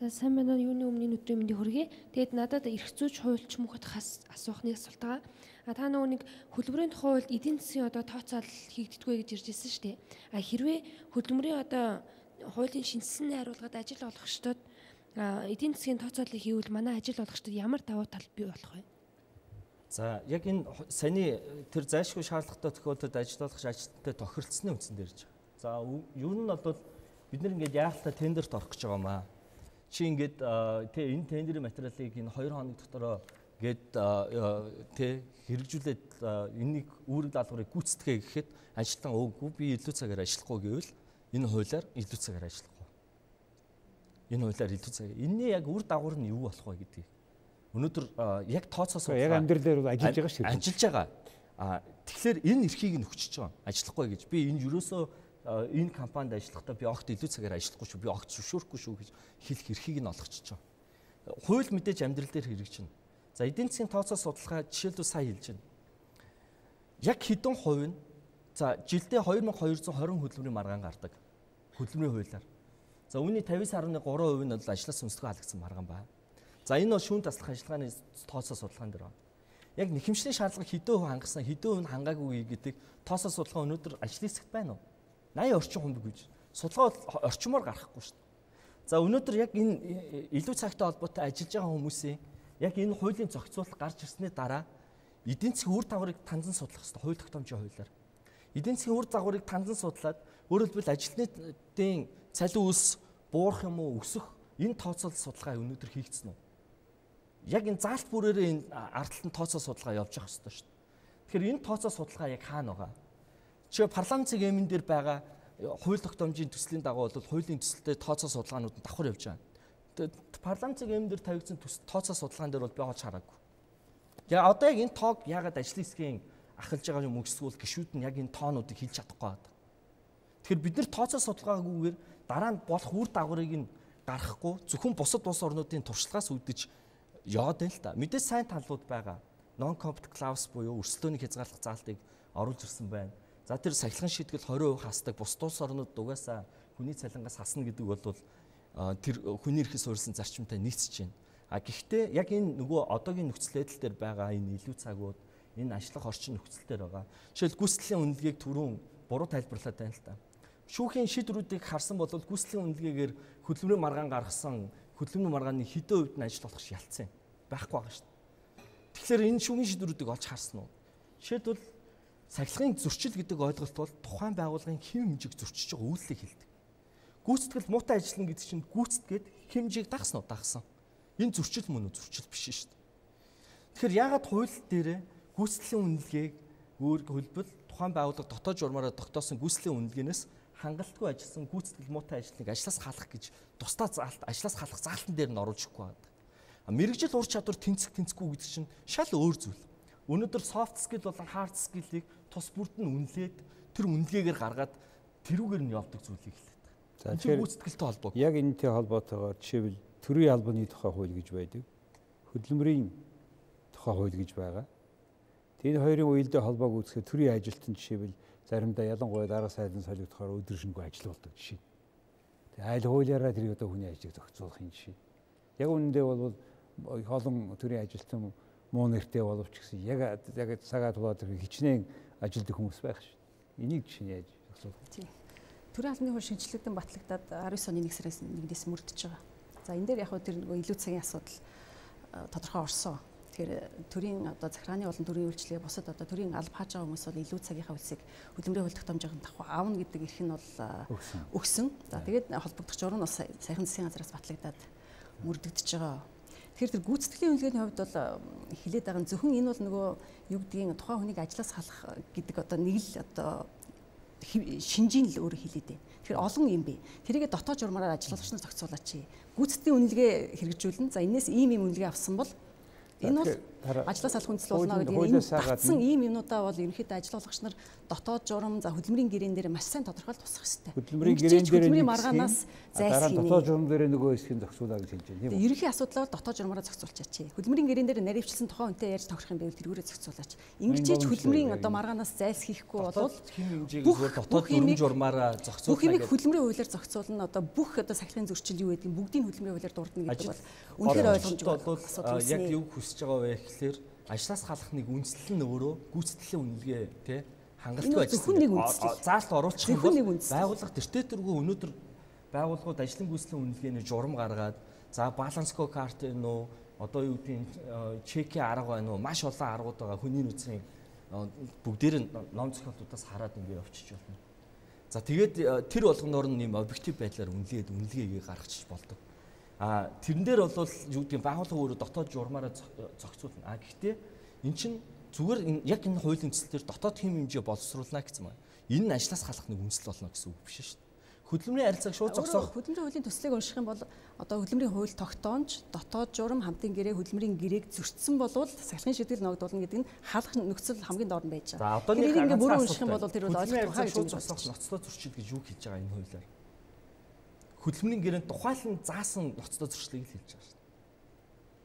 Speaker 5: За сайн байна уу? Юуны өмнө өдрийн мэндийг хүргэе. Тэгээд надад эрх зүйч хуульч мөхөд хас асуухны асуулт байгаа. А та нөгөө нэг хөдөлмөрийн тухай хуульд эдийн засгийн одоо тооцоол хийгддэггүй гэж ирж ирсэн шүү дээ. А хэрвээ хөдөлмөрийн одоо хуулийн шинжилсэн найруулгад ажил олгогчдод эдийн засгийн тооцооллыг хийвэл манай ажил олгогчдод ямар давуу тал бий болох вэ?
Speaker 2: За яг энэ саяны тэр зайлшгүй шаардлагатай тохиолдолд ажил олгогч ажилтнтай тохиролцсны үндсэн дээр ч. За юу нь бол бид нар ингээд яахалта тендерт орох гэж байгаа маа. Чи ингээд тэ энэ тендерийн материалыг энэ 2 хоног дотороо гээд тэ хэрэгжүүлээд энэнийг үүрэг даалгаврыг гүйцэтгэе гэхэд ажилтан өөгүй би илүү цагаар ажиллахгүй гэвэл энэ хуулиар илүү цагаар ажиллах уу? Энэ хуулиар илүү цаг. Энийний яг үр дагавар нь юу болох вэ гэдгийг. Өнөөдөр яг тооцоос
Speaker 1: яг амьдрал дээр ажиллаж байгаа шүү.
Speaker 2: Ажиллаж байгаа. А тэгэхээр энэ эрхийг нь өгчөж байгаа. Ажиллахгүй гэж. Би энэ юусоо энэ компанид ажиллахдаа би огт илүү цагаар ажиллахгүй шүү. Би огт зөвшөөрөхгүй шүү гэж хэлэх эрхийг нь олгочихж байгаа. Хууль мэдээж амьдрал дээр хэрэгжинэ. За эдийн засгийн тооцоо судалгаа жишээлбэл сая хэлж байна. Яг хэдэн хувь нь За жилдээ 2220 хөдөлмөрийн маргаан гардаг. Хөдөлмөрийн хуулиар. За үүний 50.3% нь бол ажлаас үнсэлгөө халагдсан маргаан байна. За энэ бол шүүн таслах ажиллагааны тооцоо судалгаан дээр байна. Яг нэхэмжлийн шаардлага хэдэн хувь хангасан, хэдэн хувь хангаагүй гэдэг тооцоо судалгаа өнөөдөр ажлын хэсэгт байна уу? 80 орчим хүн гэж. Судалгаа бол орчмоор гарахгүй шүү дээ. За өнөөдөр яг энэ илүү цагтай холбоотой ажиллаж байгаа хүмүүсийн яг энэ хуулийн зохицуулалт гарч ирсний дараа эдийн засгийн үр дагаврыг танзан судлах хэрэгтэй хууль тогтоомжийн хуулиар эдийн засгийн үр дагаврыг танзан судлаад хэлбэл ажилтнуудын цалин үлс буурах юм уу өсөх энэ тооцоол судалгаа өнөөдөр хийгдсэн үү? Яг энэ заалт бүрээрээ энэ ардталтанд тооцоо судалгаа явж явах хэрэгтэй шүү дээ. Тэгэхээр энэ тооцоо судалгаа яг хаана байгаа? Чи парламентын эмэн дээр байгаа хууль тогтоомжийн төслийн дагуу бол хуулийн төсөлтэй тооцоо судалгаанууд нь давхар явж байгаа. Парламентын эмэн дээр тавигдсан тооцоо судалгаан дээр бол би олж хараагүй. Тэгээ одоо яг энэ тоог яагаад ажлын хэсгийн ахалж байгаа юм өгсгүүл гişүүд нь яг энэ тоонуудыг хэлж чадахгүй байна. Тэгэхээр бид нар тооцоо судалгаагүйгээр дараа нь болох үр дагаврыг нь гаргахгүй зөвхөн бусад улс орнуудын туршлагаас үүдэж яваад байна л та. Мэдээж сайн талууд байгаа. Non compete clause буюу өрсөлдөөний хязгаарлах заалтыг оруулж ирсэн байна. За тэр сахилган шийтгэл 20% хасдаг бус улс орнууд дугаасаа хүний цалингаас хасна гэдэг бол тэр хүний эрхээс суурилсан зарчимтай нийцэж байна. А гэхдээ яг энэ нөгөө одоогийн нөхцөл байдал дээр байгаа энэ илүү цагууд энэ ажиллах орчин нөхцөл дээр байгаа. Жишээл гүйцэтгэлийн үнэлгээг түрүүн буруу тайлбарлаад байна л та. Шүүхийн шийдвэрүүдийг харсан бол гүйцэтгэлийн үнэлгээгээр хөдөлмөрийн маргаан гаргасан хөдөлмөрийн маргааны хэдэн хувьд нь ажил болох шалтсан байхгүй байгаа шүү дээ. Тэгэхээр энэ шүүхийн шийдвэрүүдийг олж харсан уу? Жишээлбэл сахилгын зөрчил гэдэг ойлголт бол тухайн байгууллагын хэм хэмжээг зөрчиж байгаа үйлдэлийг хэлдэг. Гүйцэтгэл муутай ажиллана гэдэг чинь гүйцэтгээд хэмжээг дагсан уу? Дагсан. Энэ зөрчил мөн үү? Зөрчил биш шүү дээ. Тэгэхээр яагаад хууль дээрээ гүйцэтгэлийн үнэлгээг өөр хөлбөл тухайн байгууллага дотоод журмаараа тогтоосон гүйцэтгэлийн үнэлгээнээс хангалтгүй ажилласан гүйцэтгэл муутай ажлыг ажлаас халах гэж тусдаа заалт ажлаас халах заалтан дээр нь оруулж өгөхгүй байдаг. Мэргэжил ур чадвар тэнцэх тэнцэхгүй гэдэг чинь шал өөр зүйл. Өнөөдөр soft skill болон hard skill-ийг тус бүрд нь үнэлээд тэр үнэлгээгээр гаргаад тэрүүгээр нь явдаг зүйлийг хэлээд. За тэгэхээр гүйцэтгэлтэй холбоо.
Speaker 1: Яг энэтэй холбоотойгоор жишээл төрийн албаны тухай хууль гэж байдаг. Хөдөлмөрийн тухай хууль гэж байгаа. Тэгээд хоёрын үеэлдээ холбоог үүсгэхэд төрийн ажилтан жишээвэл заримдаа ялангуяа дарга сайдын солигдохоор өдөр шингүй ажил болдог жишээ. Тэгээд айл хуулиараа тэр одоо хүний ажлыг зохицуулах юм жишээ. Яг үүндээ бол олон төрийн ажилтан муу нэртэй боловч гэсэн яг яг цагаа тулаад тэр хичнээн ажилддаг хүмүүс байх шүү. Энийг жишээ яаж зохицуулах вэ?
Speaker 3: Төрийн албаны хууль шинжилэгдэн батлагдаад 19 оны 1 сараас 1-ээс мөрдөж байгаа. За энэ дээр яг хөө тэр илүү цагийн асуудал тодорхой орсон. Тэгэхээр төрийн одоо захиргааны болон төрийн үйлчлэгээ бусад одоо төрийн алба хааж байгаа хүмүүс бол илүү цагийнхаа үлсийг хөдөлмөрийн хууль тогтоомжийн давхар аавна гэдэг эрх нь бол өгсөн. За тэгээд холбогдох журам нь бас саяхан засгийн газраас батлагдаад мөрдөгдөж байгаа. Тэгэхээр тэр гүйцэтгэлийн үнэлгээний хувьд бол хилээд байгаа зөвхөн энэ бол нөгөө юу гэдгийг тухайн хүнийг ажлаас халах гэдэг одоо нэг л одоо шинжийн л өөр хилээд байна. Тэгэхээр олон юм бэ. Тэрийгэ дотоод журмаараар ажиллагч нар зохицуулаач. Гүйцэтгэлийн үнэлгээ хэрэгжүүлнэ. За энэс ийм ийм үнэлгээ авсан бол Энэ бол ажлаас салах үндэслэл болно гэдэг энэ татсан ийм юмнуудаа бол ерөнхийдөө ажил олгогч нар дотоод журам за хөдөлмөрийн гэрээн дээр маш сайн тодорхойлж тусах хэрэгтэй.
Speaker 1: Хөдөлмөрийн гэрээн дээр
Speaker 3: хөдөлмөрийн маргаанаас зайлсхийе.
Speaker 1: Дотоод журам дээр нөгөө хэсгийг зохицуулаа гэж хэлж байна тийм
Speaker 3: үү? Ерөнхий асуудлаар дотоод журмаараа зохицуулчаач. Хөдөлмөрийн гэрээн дээр наривчлсан тухайн хүнтэй ярьж тохирох юм байвал тэргүүрээ зохицуулаач. Ингэж хөдөлмөрийн одоо маргаанаас зайлсхийхгүй бол
Speaker 2: бүх дотоод журам журмаараа зохицуулах
Speaker 3: бүх юмыг хөдөлмөрийн хуулиар зохицуулна. Одоо бүх одоо сахилгын зөрчил юу гэдэг бүгдийг хөдөлмөрийн хуулиар дурдна гэдэг бол үнэхээр ойлгомжтой
Speaker 2: бол яг юу хүсэж байгаа вэ гэхлээр ажлаас халах нэг үндэслэл нь өөрөө гүйцэтгэлийн үнэлгээ тий хангалттай
Speaker 3: ажилласан.
Speaker 2: Заалт оруулах юм бол байгууллага тэртээ тэргүй өнөөдөр байгууллагууд ажлын гүйцэтгэлийн үнэлгээний журам гаргаад за баланско карт энэ үү одоо юу гэдгийг чекийн арга байна уу маш олон аргууд байгаа хүний нөөцийн бүгдээр нь ном зохиолтуудаас хараад ингэ явчих болно. За тэгээд тэр болгоноор нь юм объектив байдлаар үнэлгээд үнэлгээгээ гаргачих болдог. А тэрэн дээр бол юу гэдэг байгууллага өөрөө дотоод журмаараа зохицуулна. А гэхдээ эн чинь зүгээр яг энэ хуулийн төслөөр дотоод хэм хэмжээ боловсруулна гэсэн юм. Энэ нь ажлаас халах нэг үндэслэл болно гэсэн үг биш шүү дээ. Хөдөлмөрийн харилцааг шууд зогсоох.
Speaker 3: Хөдөлмөрийн хуулийн төслийг унших юм бол одоо хөдөлмөрийн хууль тогтоомж дотоод журам хамтын гэрээ хөдөлмөрийн гэрээг зөрчсөн болвол сахилгын шийдэл ногдуулна гэдэг нь халах нөхцөл хамгийн доор нь байж байгаа.
Speaker 2: За одоо нэг
Speaker 3: ингээ бүрэн унших юм бол тэр бол ойлгох
Speaker 2: хаа гэж зогсоох ноцлоо зөрчил гэж юу хийж байгаа энэ хуулиар хөдөлмөрийн гэрээнд тухайлан заасан ноцтой зөрчлийг л хэлж байгаа шүү дээ.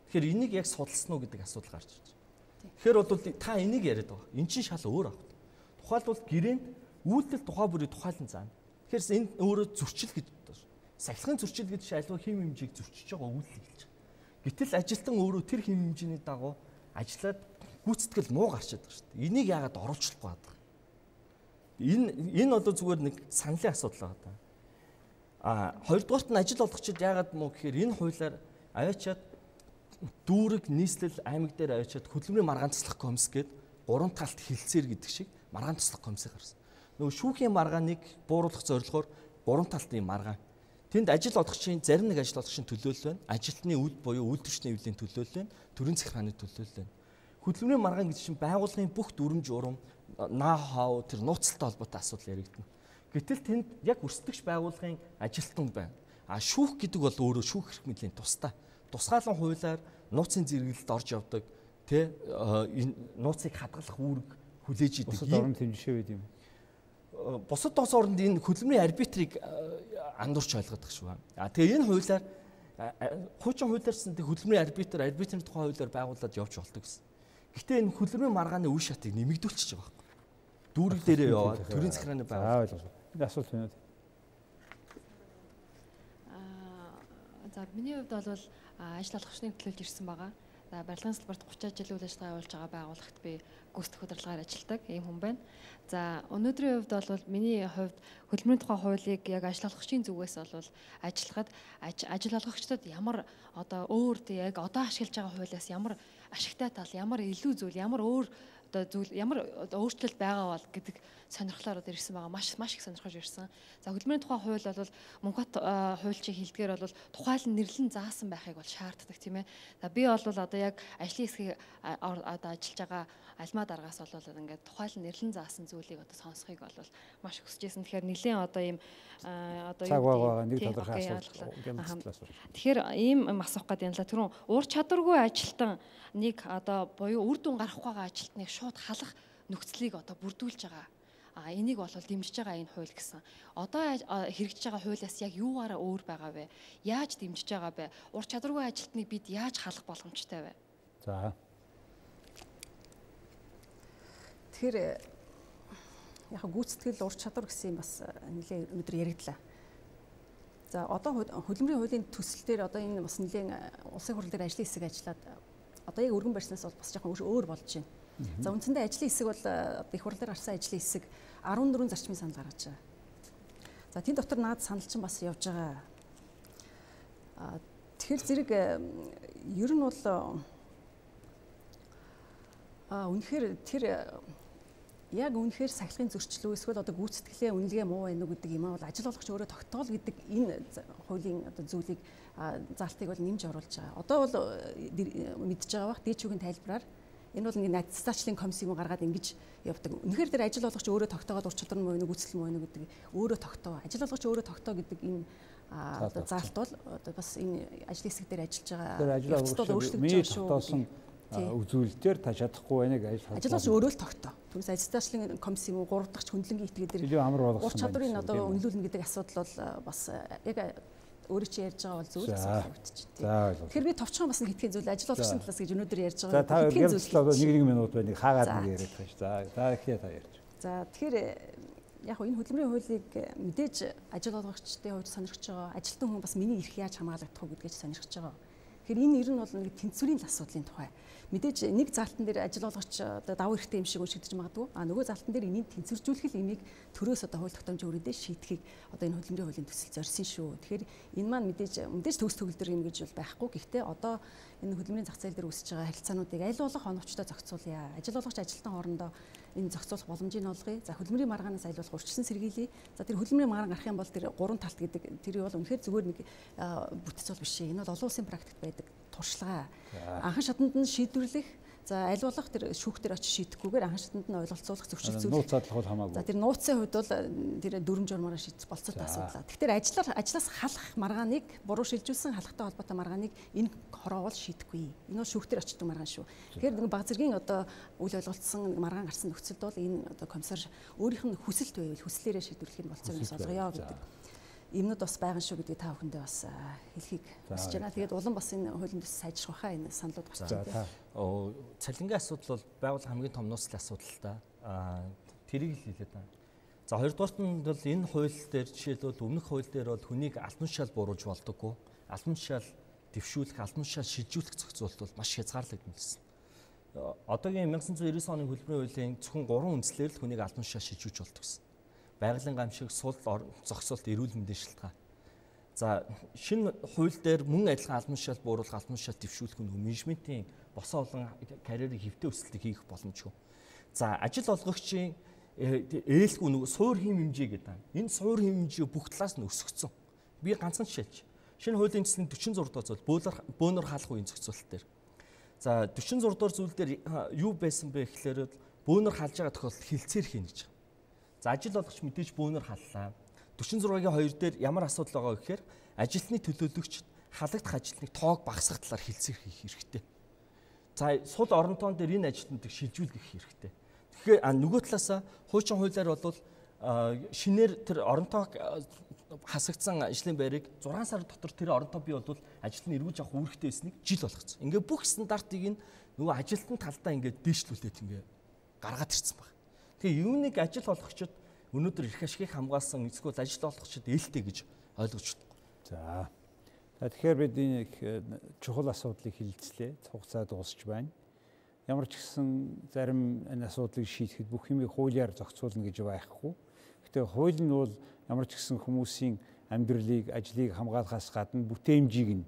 Speaker 2: Тэгэхээр энийг яг судалсан уу гэдэг асуудал гарч ирж байна. Тэгэхээр бол та энийг яриад байгаа. Эн чинь шал өөр авах. Тухайлбал гэрээнд үйлдэл тухай бүрийн тухайлан заана. Тэгэхээр энэ өөрөө зөрчил гэж байна. Сахилгын зөрчил гэдэг чинь альва хэм хэмжээг зөрчиж байгаа үйлдэл хэлж байгаа. Гэтэл ажилтан өөрөө тэр хэм хэмжээний дагуу ажиллаад гүйцэтгэл муу гарчаад байгаа шүү дээ. Энийг яагаад оруулчихлахгүй байгаа юм. Энэ энэ бол зүгээр нэг саналын асуудал даа. А хоёрдугаарт нь ажил олгогчид яагаад муу гэхээр энэ хуулиар аваачаад дүүрэг нийслэл аймаг дээр аваачаад хөдөлмөрийн маргаан туслах комисс гээд гурван талт хилцээр гэдэг шиг маргаан туслах комиссыг гаргасан. Нөгөө шүүхийн маргааныг бууруулах зорилгоор гурван талтын маргаан. Тэнд ажил олгогчийн зарим нэг ажил олгогчийн төлөөлөл байна. Ажилтны үйл буюу үйлдвэрчний эвлийн төлөөлөл байна. Төрийн захиргааны төлөөлөл байна. Хөдөлмөрийн маргаан гэдэг чинь байгууллагын бүх дүрм журам, наа хав тэр нууцтай холбоотой асуудал яригдана. Гэтэл тэнд яг өрсөлдөгч байгууллагын ажилтнууд байна. А шүүх гэдэг бол өөрөө шүүх эрх мэдлийн тустай. Тусгаалan хуулиар нууцын зэрэглэлд орж явдаг тэ энэ нууцыг хадгалах үүрэг хүлээж идэг.
Speaker 1: Бусад орнд хэмжээ байд юм.
Speaker 2: Бусад тос оронд энэ хөдөлмөрийн арбитрийг андуурч ойлгодог шүү. А тэгээ энэ хуулиар хуучин хуулиарсан хөдөлмөрийн арбитр арбитрийн тухай хуулиар байгуулад явж болдог гэсэн. Гэтэ энэ хөдөлмөрийн маргааны үе шатыг нэмэгдүүлчихэж байгаа байхгүй. Дүүрэг дээрээ яваад төрийн захиргааны байгууллага
Speaker 1: Энэ асуулт байна уу?
Speaker 5: Аа за миний хувьд бол ажил олгогчныг төлөөлж ирсэн байгаа. За барилгын салбарт 30 жил үйл ажиллагаа явуулж байгаа байгууллагт би гүйцэтгэх удирдлагаар ажилладаг ийм хүн байна. За өнөөдрийн хувьд бол миний хувьд хөдөлмөрийн тухай хуулийг яг ажил олгогчийн зүгээс бол ажиллахад ажил олгогчдод ямар одоо өөр яг одоо ашиглаж байгаа хуулиас ямар ашигтай тал, ямар илүү зүйл, ямар өөр одоо зүйл ямар өөрчлөлт байгаа бол гэдэг сонирхлоор одоо ирсэн байгаа. Маш маш их сонирхож ирсэн. За хөдөлмөрийн тухай хууль бол Мөнгөт хуульчийн хэлдгээр бол тухайлан нэрлэн заасан байхыг бол шаарддаг тийм ээ. За би бол одоо яг ажлын хэсгийг одоо ажиллаж байгаа альма дараагаас бол ингээд тухайлан нэрлэн заасан зүйлийг одоо сонсхийг бол маш хүсэж байсан. Тэгэхээр нэгэн одоо ийм
Speaker 1: одоо цаг байгаа нэг тодорхой асуудал.
Speaker 5: Тэгэхээр ийм юм асуух гэдэг юм л түрүүн уур чадваргүй ажилтан нэг одоо буюу үр дүн гарахгүй байгаа ажилтныг шууд халах нөхцөлийг одоо бүрдүүлж байгаа А энийг бол дэмжиж байгаа энэ хууль гэсэн. Одоо хэрэгжиж байгаа хуулиас яг юугаараа өөр байгаа вэ? Яаж дэмжиж байгаа вэ? Ур чадваргүй ажилтныг бид яаж халах боломжтой вэ?
Speaker 1: За.
Speaker 3: Тэгэхээр яг гүйцэтгэл ур чадвар гэсэн юм бас нэлээ өнөөдөр яригдлаа. За одоо хөдөлмөрийн хуулийн төсөл дээр одоо энэ бас нэлээ улсын хурал дээр ажлын хэсэг ажиллаад одоо яг өргөн барьснаас бол бас жоохон өөр болж байна За үндсэндээ ажлын хэсэг бол э, их хурл дээр гарсан ажлын хэсэг 14 зарчмын санал гаргаж байгаа. За тэн дотор наад санал чинь бас явж байгаа. А тэгэхээр зэрэг э, ер нь бол А үнэхээр тэр яг үнэхээр сахилгын зөрчлөө эсвэл одоо гүйцэтгэлээ үнэлгээ муу байна уу гэдэг юм аа бол ажил олгогч өөрөө тогтоол гэдэг энэ хуулийн одоо зүйлийг заалтыг бол нэмж оруулж байгаа. Одоо бол мэдж байгаа бах дээчүүгийн тайлбараар энэ бол ингээ надцаачлын комиссийг гаргаад ингэж явдаг. Үнэхээр тэр ажил олгогч өөрөө тогтоогоод ур чадвар нь муу гүйцэтгэл муу гэдэг өөрөө тогтоо. Ажил олгогч өөрөө тогтоо гэдэг энэ одоо заалт бол одоо бас энэ ажлын хэсэг дээр ажиллаж байгаа.
Speaker 1: Тэр ажил олгогч миний тогтоосон үзүүлэлтээр та чадахгүй байна гэж
Speaker 3: ажил ажил олгогч өөрөө л тогтоо. Түүнээс ажилтнаачлалын комиссийн 3 дахь хүндлэнгийн этгээд
Speaker 1: дээр амар
Speaker 3: болгосон. Ур чадварыг одоо үнэлүүлнэ гэдэг асуудал бол бас яг өөрөө чи ярьж байгаа бол зөв
Speaker 1: санагдчихжээ.
Speaker 3: Тэгэхээр би товчхон бас нэг хитгэн зүйл ажил болгосон талаас гэж өнөөдөр ярьж
Speaker 1: байгаа. За та зүйл одоо нэг нэг минут байна. Хаагаад нэг яриад байгаа ш. За та ихээ та ярьж.
Speaker 3: За тэгэхээр яг энэ хөдөлмөрийн хуулийг мэдээж ажил олгогчдын хувьд сонирхож байгаа. Ажилтан хүн бас миний эрх яаж хамгаалагдах вэ гэдгийг сонирхож байгаа. Тэгэхээр энэ ер нь бол нэг тэнцвэрийн асуудлын тухай мэдээж нэг залтан дээр ажил олгогч одоо давуу эрхтэй юм шиг уншигдэж магадгүй. А нөгөө залтан дээр энийг тэнцвэржүүлэх имийг төрөөс одоо хууль тогтоомжийн өрөөндөө шийдэхийг одоо энэ хөдөлмөрийн хуулийн төсөл зорьсон шүү. Тэгэхээр энэ маань мэдээж мэдээж төгс төгөлдөр юм гэж бол байхгүй. Гэхдээ одоо энэ хөдөлмөрийн зах зээл дээр үүсэж байгаа харилцаануудыг аль болох оновчтой зохицуулъя. Ажил олгогч ажилтан хоорондоо энэ зохицуулах боломжийг олгоё. За хөдөлмөрийн маргаанаас айл болох урьдчилан сэргийлье. За тэр хөдөлмөрийн маргаан гарах юм бол тэр гурван талт гэдэг тэр бол үнэхээр зүгээр нэг бүтцэл биш. Энэ бол олон улсын практикт байдаг туршлага. Анхан шатанд нь шийдвэрлэх За аль болох тэр шүүхтэр очиж шийдэхгүйгээр анхан шатанд нь ойлголцуулах зөвшөлтсүүлэх.
Speaker 1: Нууц задлах бол хамаагүй.
Speaker 3: За тэр нууцын хувьд бол тэр дүрм журмаараа шийдэх болцоотой асуудал. Тэгэхээр ажиллаар ажлаас халах маргааныг буруу шилжүүлсэн халахтай холбоотой маргааныг энэ хороо бол шийдэхгүй. Энэ бол шүүхтэр очдог маргаан шүү. Тэгэхээр нэг баг зэргийн одоо үйл ойлголцсон маргаан гарсан нөхцөлд бол энэ одоо комиссар өөрийнх нь хүсэлт байвал хүслээрээ шийдвэрлэх нь болцоог нь солгоё гэдэг юмнууд бас байгаа шүү гэдгийг та бүхэндээ бас хэлхийг хүсэж байна. Тэгээд улам бас энэ хуулийн төс сайжрах хаа энэ саналууд гарч байна.
Speaker 2: Оо цалингийн асуудал бол байгуул хамгийн том нууцлын асуудал та. Аа тэрийг л хэлээд байна. За хоёрдугаарт нь бол энэ хууль дээр жишээлбэл өмнөх хууль дээр бол хүнийг албан тушаал бууруулж болдоггүй. Албан тушаал дэвшүүлэх, албан тушаал шилжүүлэх зохицуулт бол маш хязгаарлагдсан. Одоогийн 1999 оны хөлбөрийн хуулийн зөвхөн 3 үндслээр л хүнийг албан тушаал шилжүүлж болдог гэсэн байгалийн гамшиг сул зогсоолт эрүүл мэндийн шилтгаан. За шинэ хууль дээр мөн адилхан албан тушаал бууруулах албан тушаал дэвшүүлэх нь менежментийн босоо олон карьерийн хэвтэй өсөлтийг хийх боломжгүй. За ажил олгогчийн э, ээлгүй нэг суур хим хэмжээ гэдэг. Энэ суур хим хэмжээ бүх талаас нь өсгцэн. Би ганцхан жишээлж. Шинэ хуулийн төслийн 46 дахь зүйл бөөнөр бөөнөр хаалх үеийн зохицуулалт дээр. За 46 дахь зүйл дээр юу байсан бэ гэхээр бөөнөр халж байгаа тохиолдолд хилцээр хийнэ гэж. За ажил олгогч мэдээж бөөнөр халлаа. 46-гийн 2 дээр ямар асуудал байгаа вэ гэхээр ажилтны төлөөлөгч халагдах ажилтныг тоог багасгах талаар хэлцэх хийх хэрэгтэй. За сул оронтоон дээр энэ ажилтнуудыг шилжүүлэх хэрэгтэй. Тэгэхээр нөгөө талаасаа хуучин хуулиар бол шинээр тэр оронтоо хасагдсан ажлын байрыг 6 сар дотор тэр оронтоо бий бол ажилтны эргүүлж авах үүрэгтэй байсныг жил болгоцсон. Ингээ бүх стандартыг нөгөө ажилтны талдаа ингээ дээшлүүлээд ингээ гаргаад ирсэн байна. Тэгээ юуныг ажил олгогчид өнөөдөр их ашгийг хамгаалсан эсвэл ажил олгогчид ээлтэй гэж ойлгож
Speaker 1: За.
Speaker 2: байна.
Speaker 1: Тэгэхээр бид энэ э, чухал асуудлыг хилцлээ. Хугацаа дуусч байна. Ямар ч гэсэн зарим энэ асуудлыг шийдэхэд бүх юмыг хуулиар зохицуулна гэж байхгүй. Гэтэ хууль нь бол ямар ч гэсэн хүмүүсийн амьдралыг, ажлыг хамгаалахаас гадна бүтээмжийг нь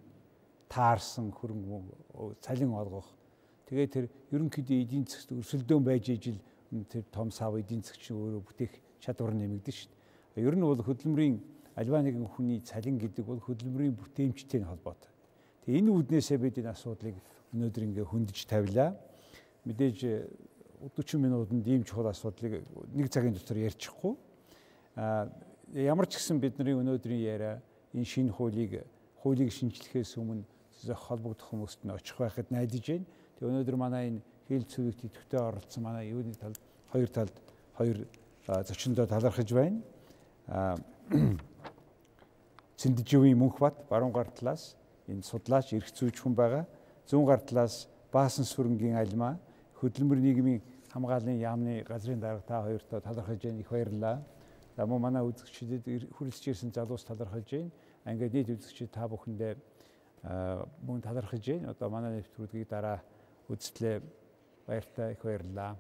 Speaker 1: таарсан хөрөнгө цалин олгох. Тэгээ тэр ерөнхийдөө эдийн засгт өрсөлдөөн байж ижил тэр том сав эдийн засгийн өөрөө бүтээх чадвар нэмэгдэн шүү дээ. Ер нь бол хөдөлмөрийн альва нэгэн хүний цалин гэдэг бол хөдөлмөрийн бүтээмжтэй холбоотой. Тэгээ энэ үүднээсээ бид энэ асуудлыг өнөөдөр ингээ хөндөж тавилаа. Мэдээж 40 минутанд ийм чухал асуудлыг нэг цагийн дотор ярьчихгүй. А ямар ч гэсэн бидний өнөөдрийн яриа энэ шинэ хуулийг хуулийг шинжлэхээс өмнө холбогдох хүмүүст нь очих байхад найдаж байна. Тэгээ өнөөдөр манай энэ хил цэвэгт идэвхтэй оролцсон манай юуны талд хоёр талд хоёр зочиндоо талархаж байна. [clears throat] Цэндиживийн Мөнхбат баруун гар талаас энэ судлаач эрх зүйч хүн байгаа. Зүүн гар талаас Баасан сүрэнгийн альмаа хөдөлмөр нийгмийн хамгааллын яамны газрын дарга та хоёртоо талархаж байна. Их баярлалаа. За мөн манай үзэгчдэд хүрэлцэж ирсэн залуус талархаж байна. Ингээд нийт үзэгчид та бүхэндээ мөн талархаж байна. Одоо манай нэвтрүүлгийг дараа үзтлээ Баяртай их баярлалаа.